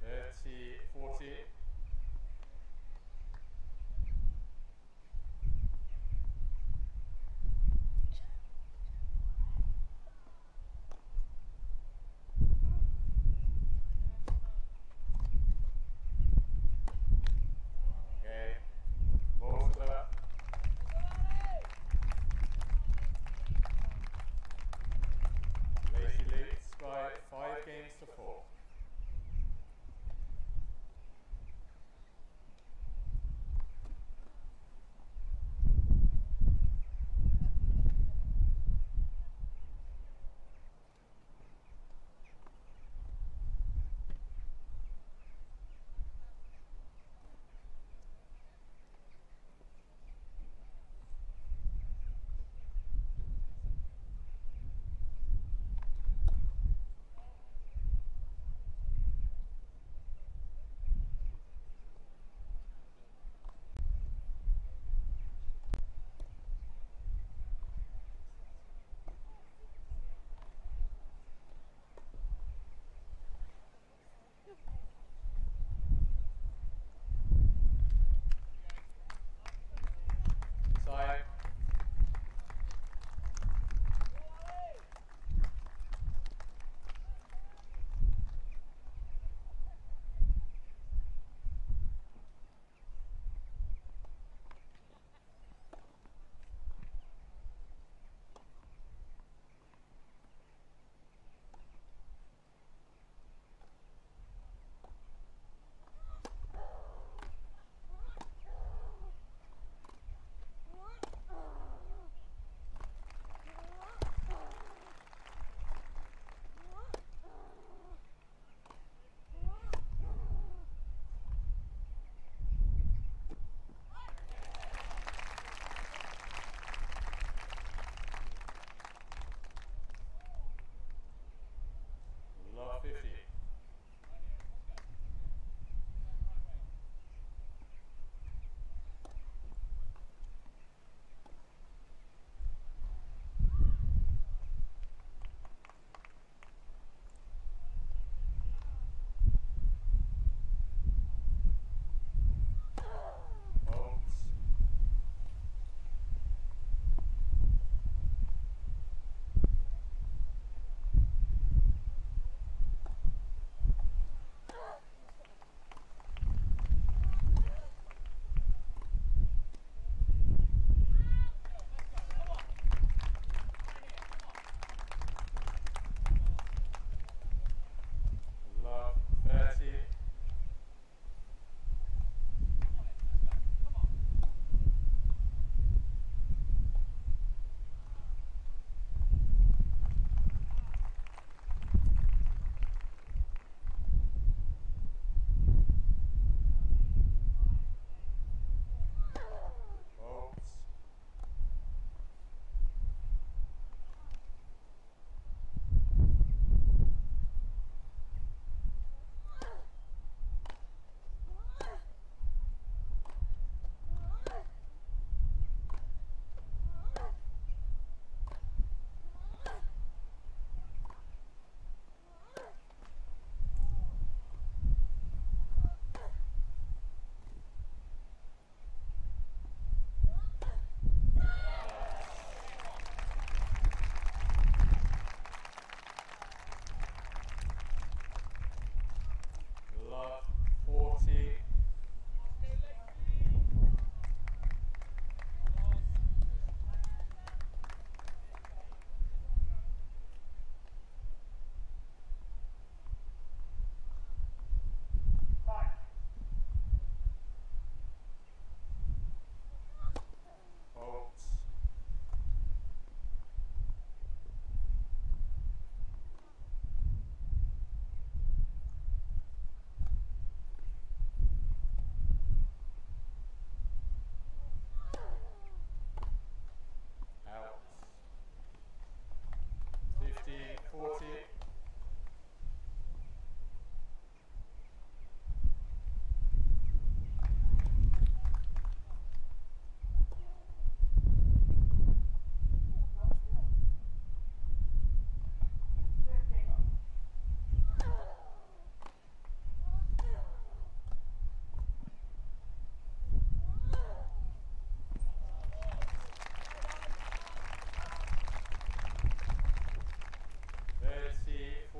Thirty, forty. Okay. Ball to the Lacy leads by five games to four.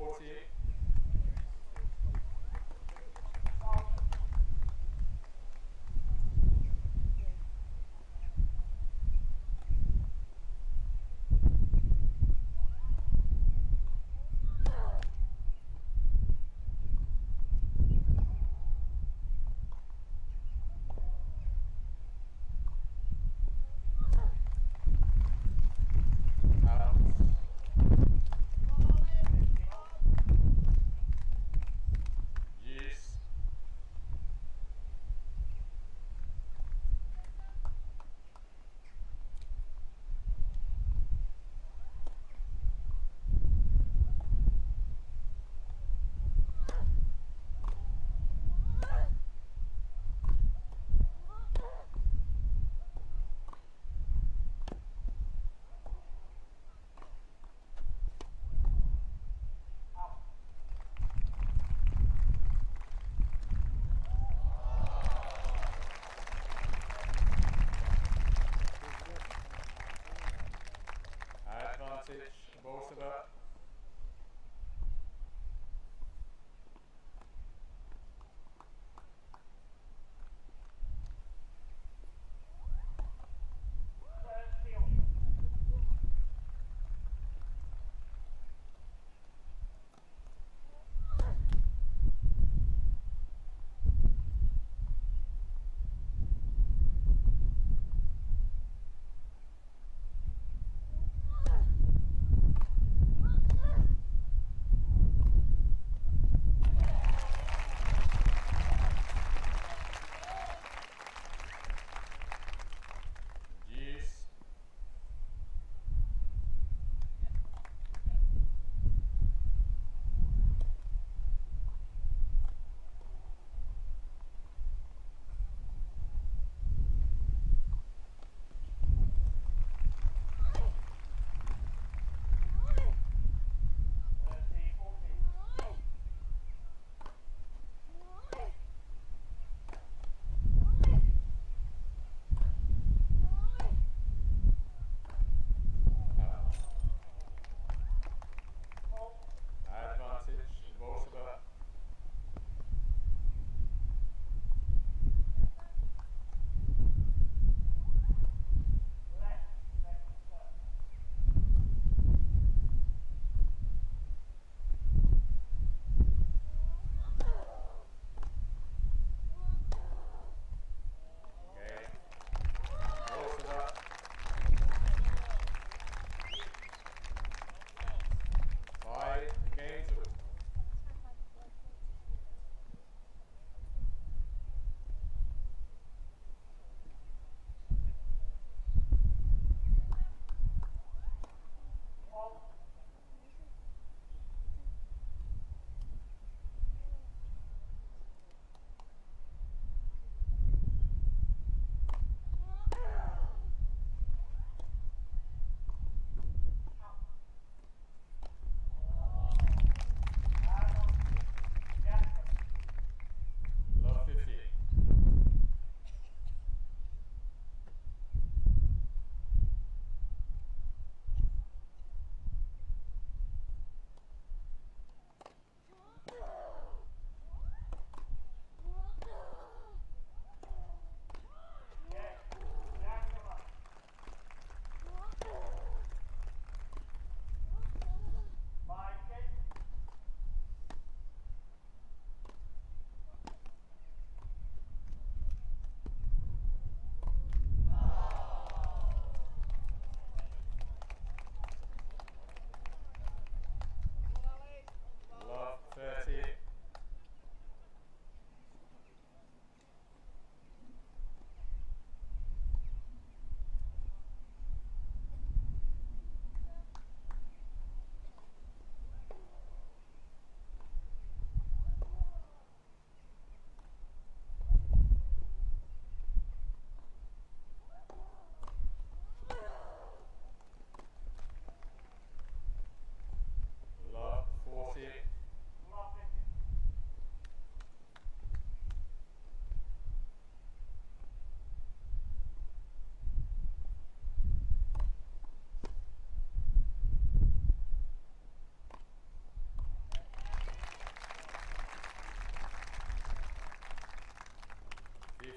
14. Bolsa da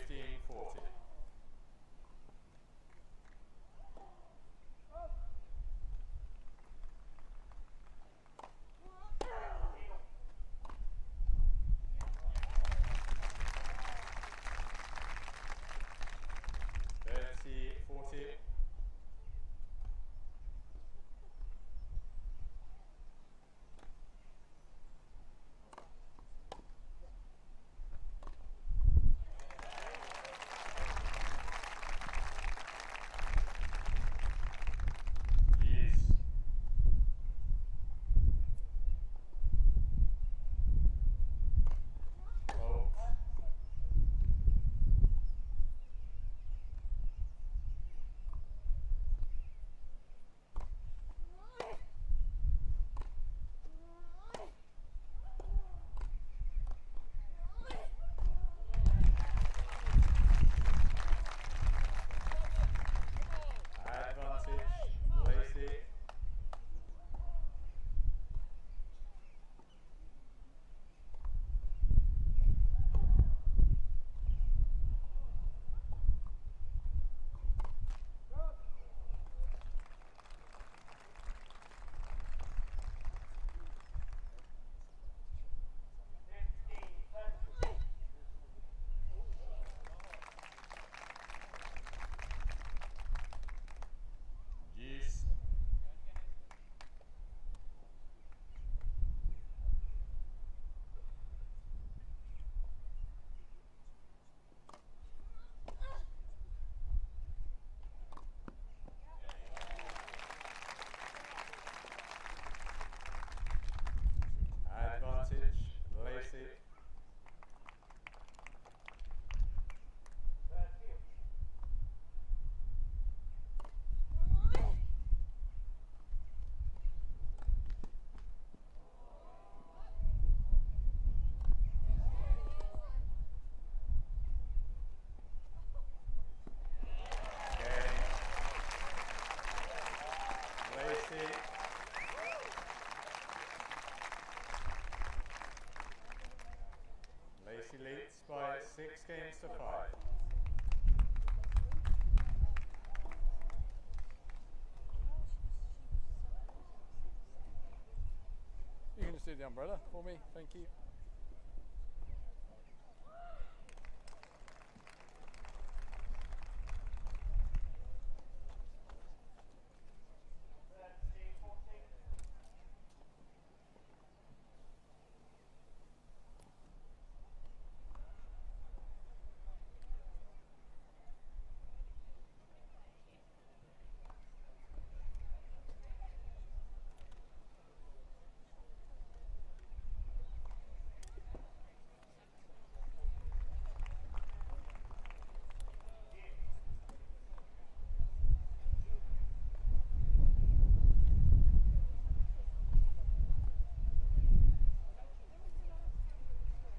1540. Lacy leads by six games to five. You can just do the umbrella for me, thank you.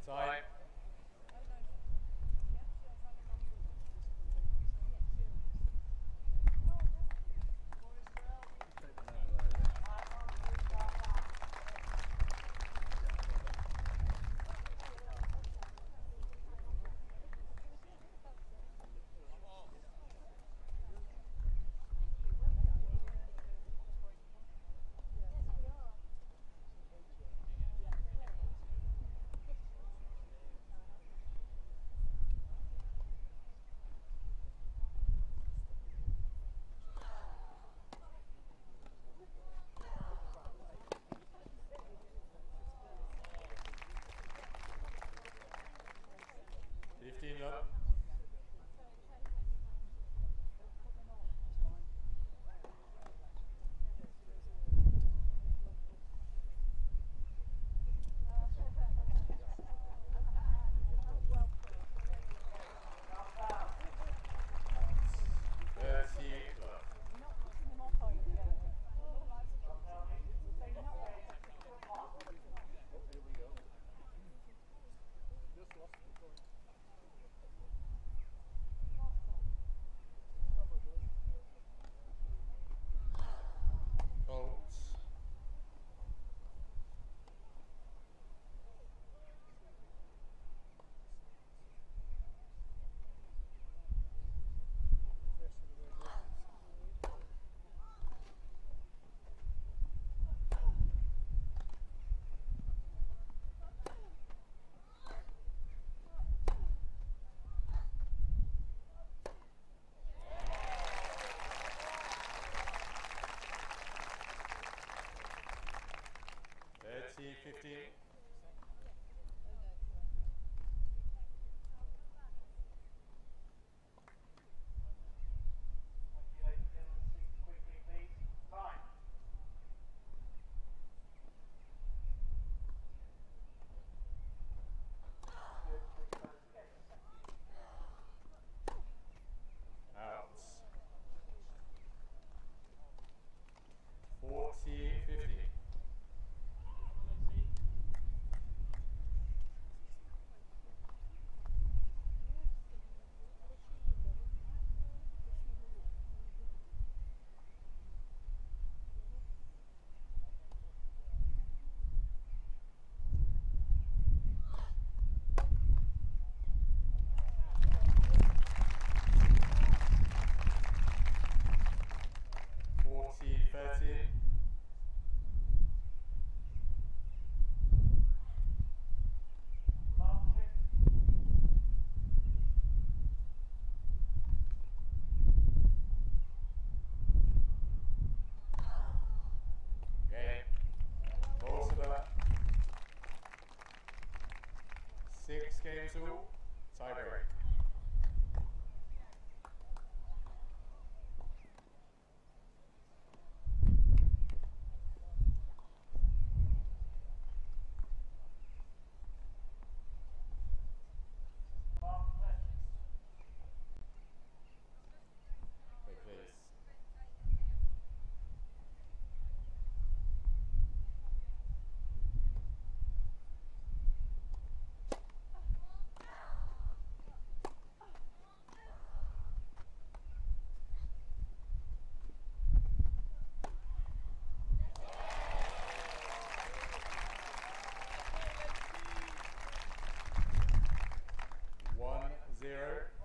Time. Fifteen souls. 2015. Games zero.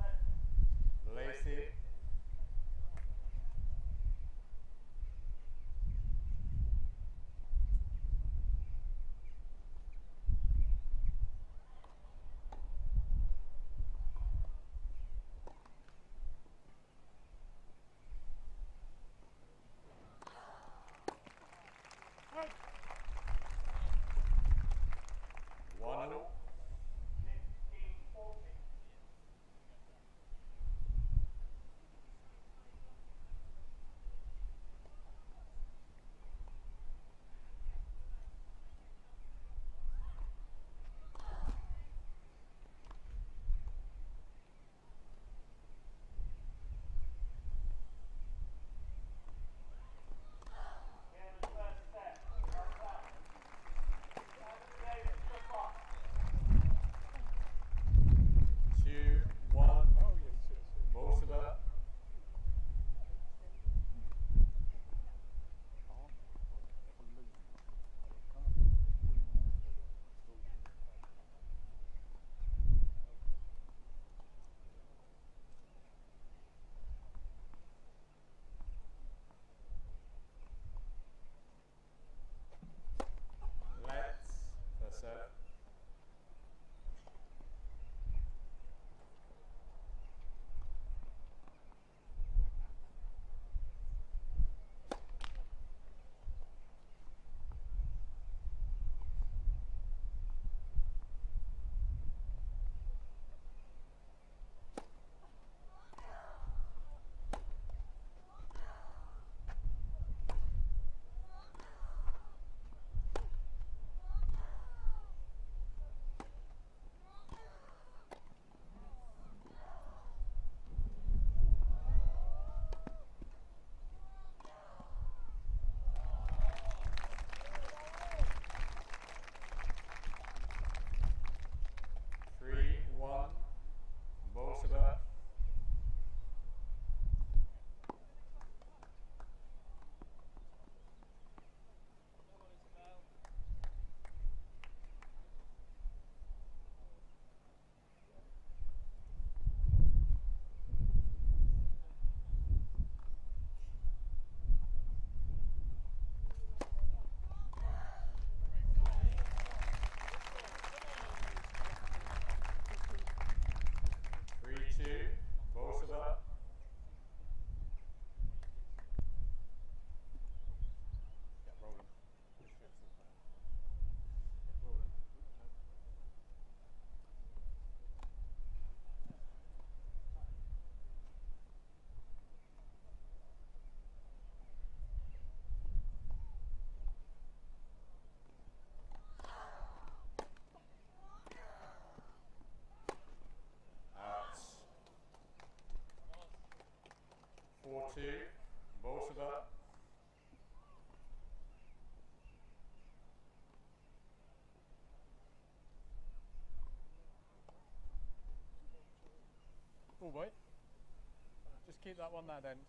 Keep that one that end.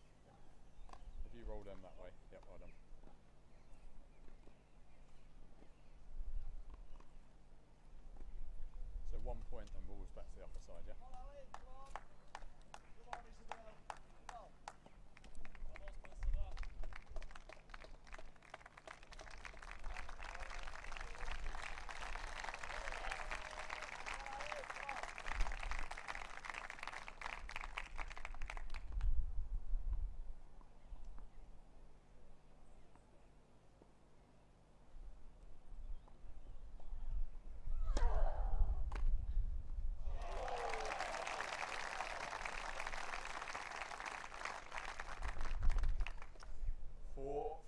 If you roll them that way. Yep, well done. So one point and balls back to the upper side, yeah? Four,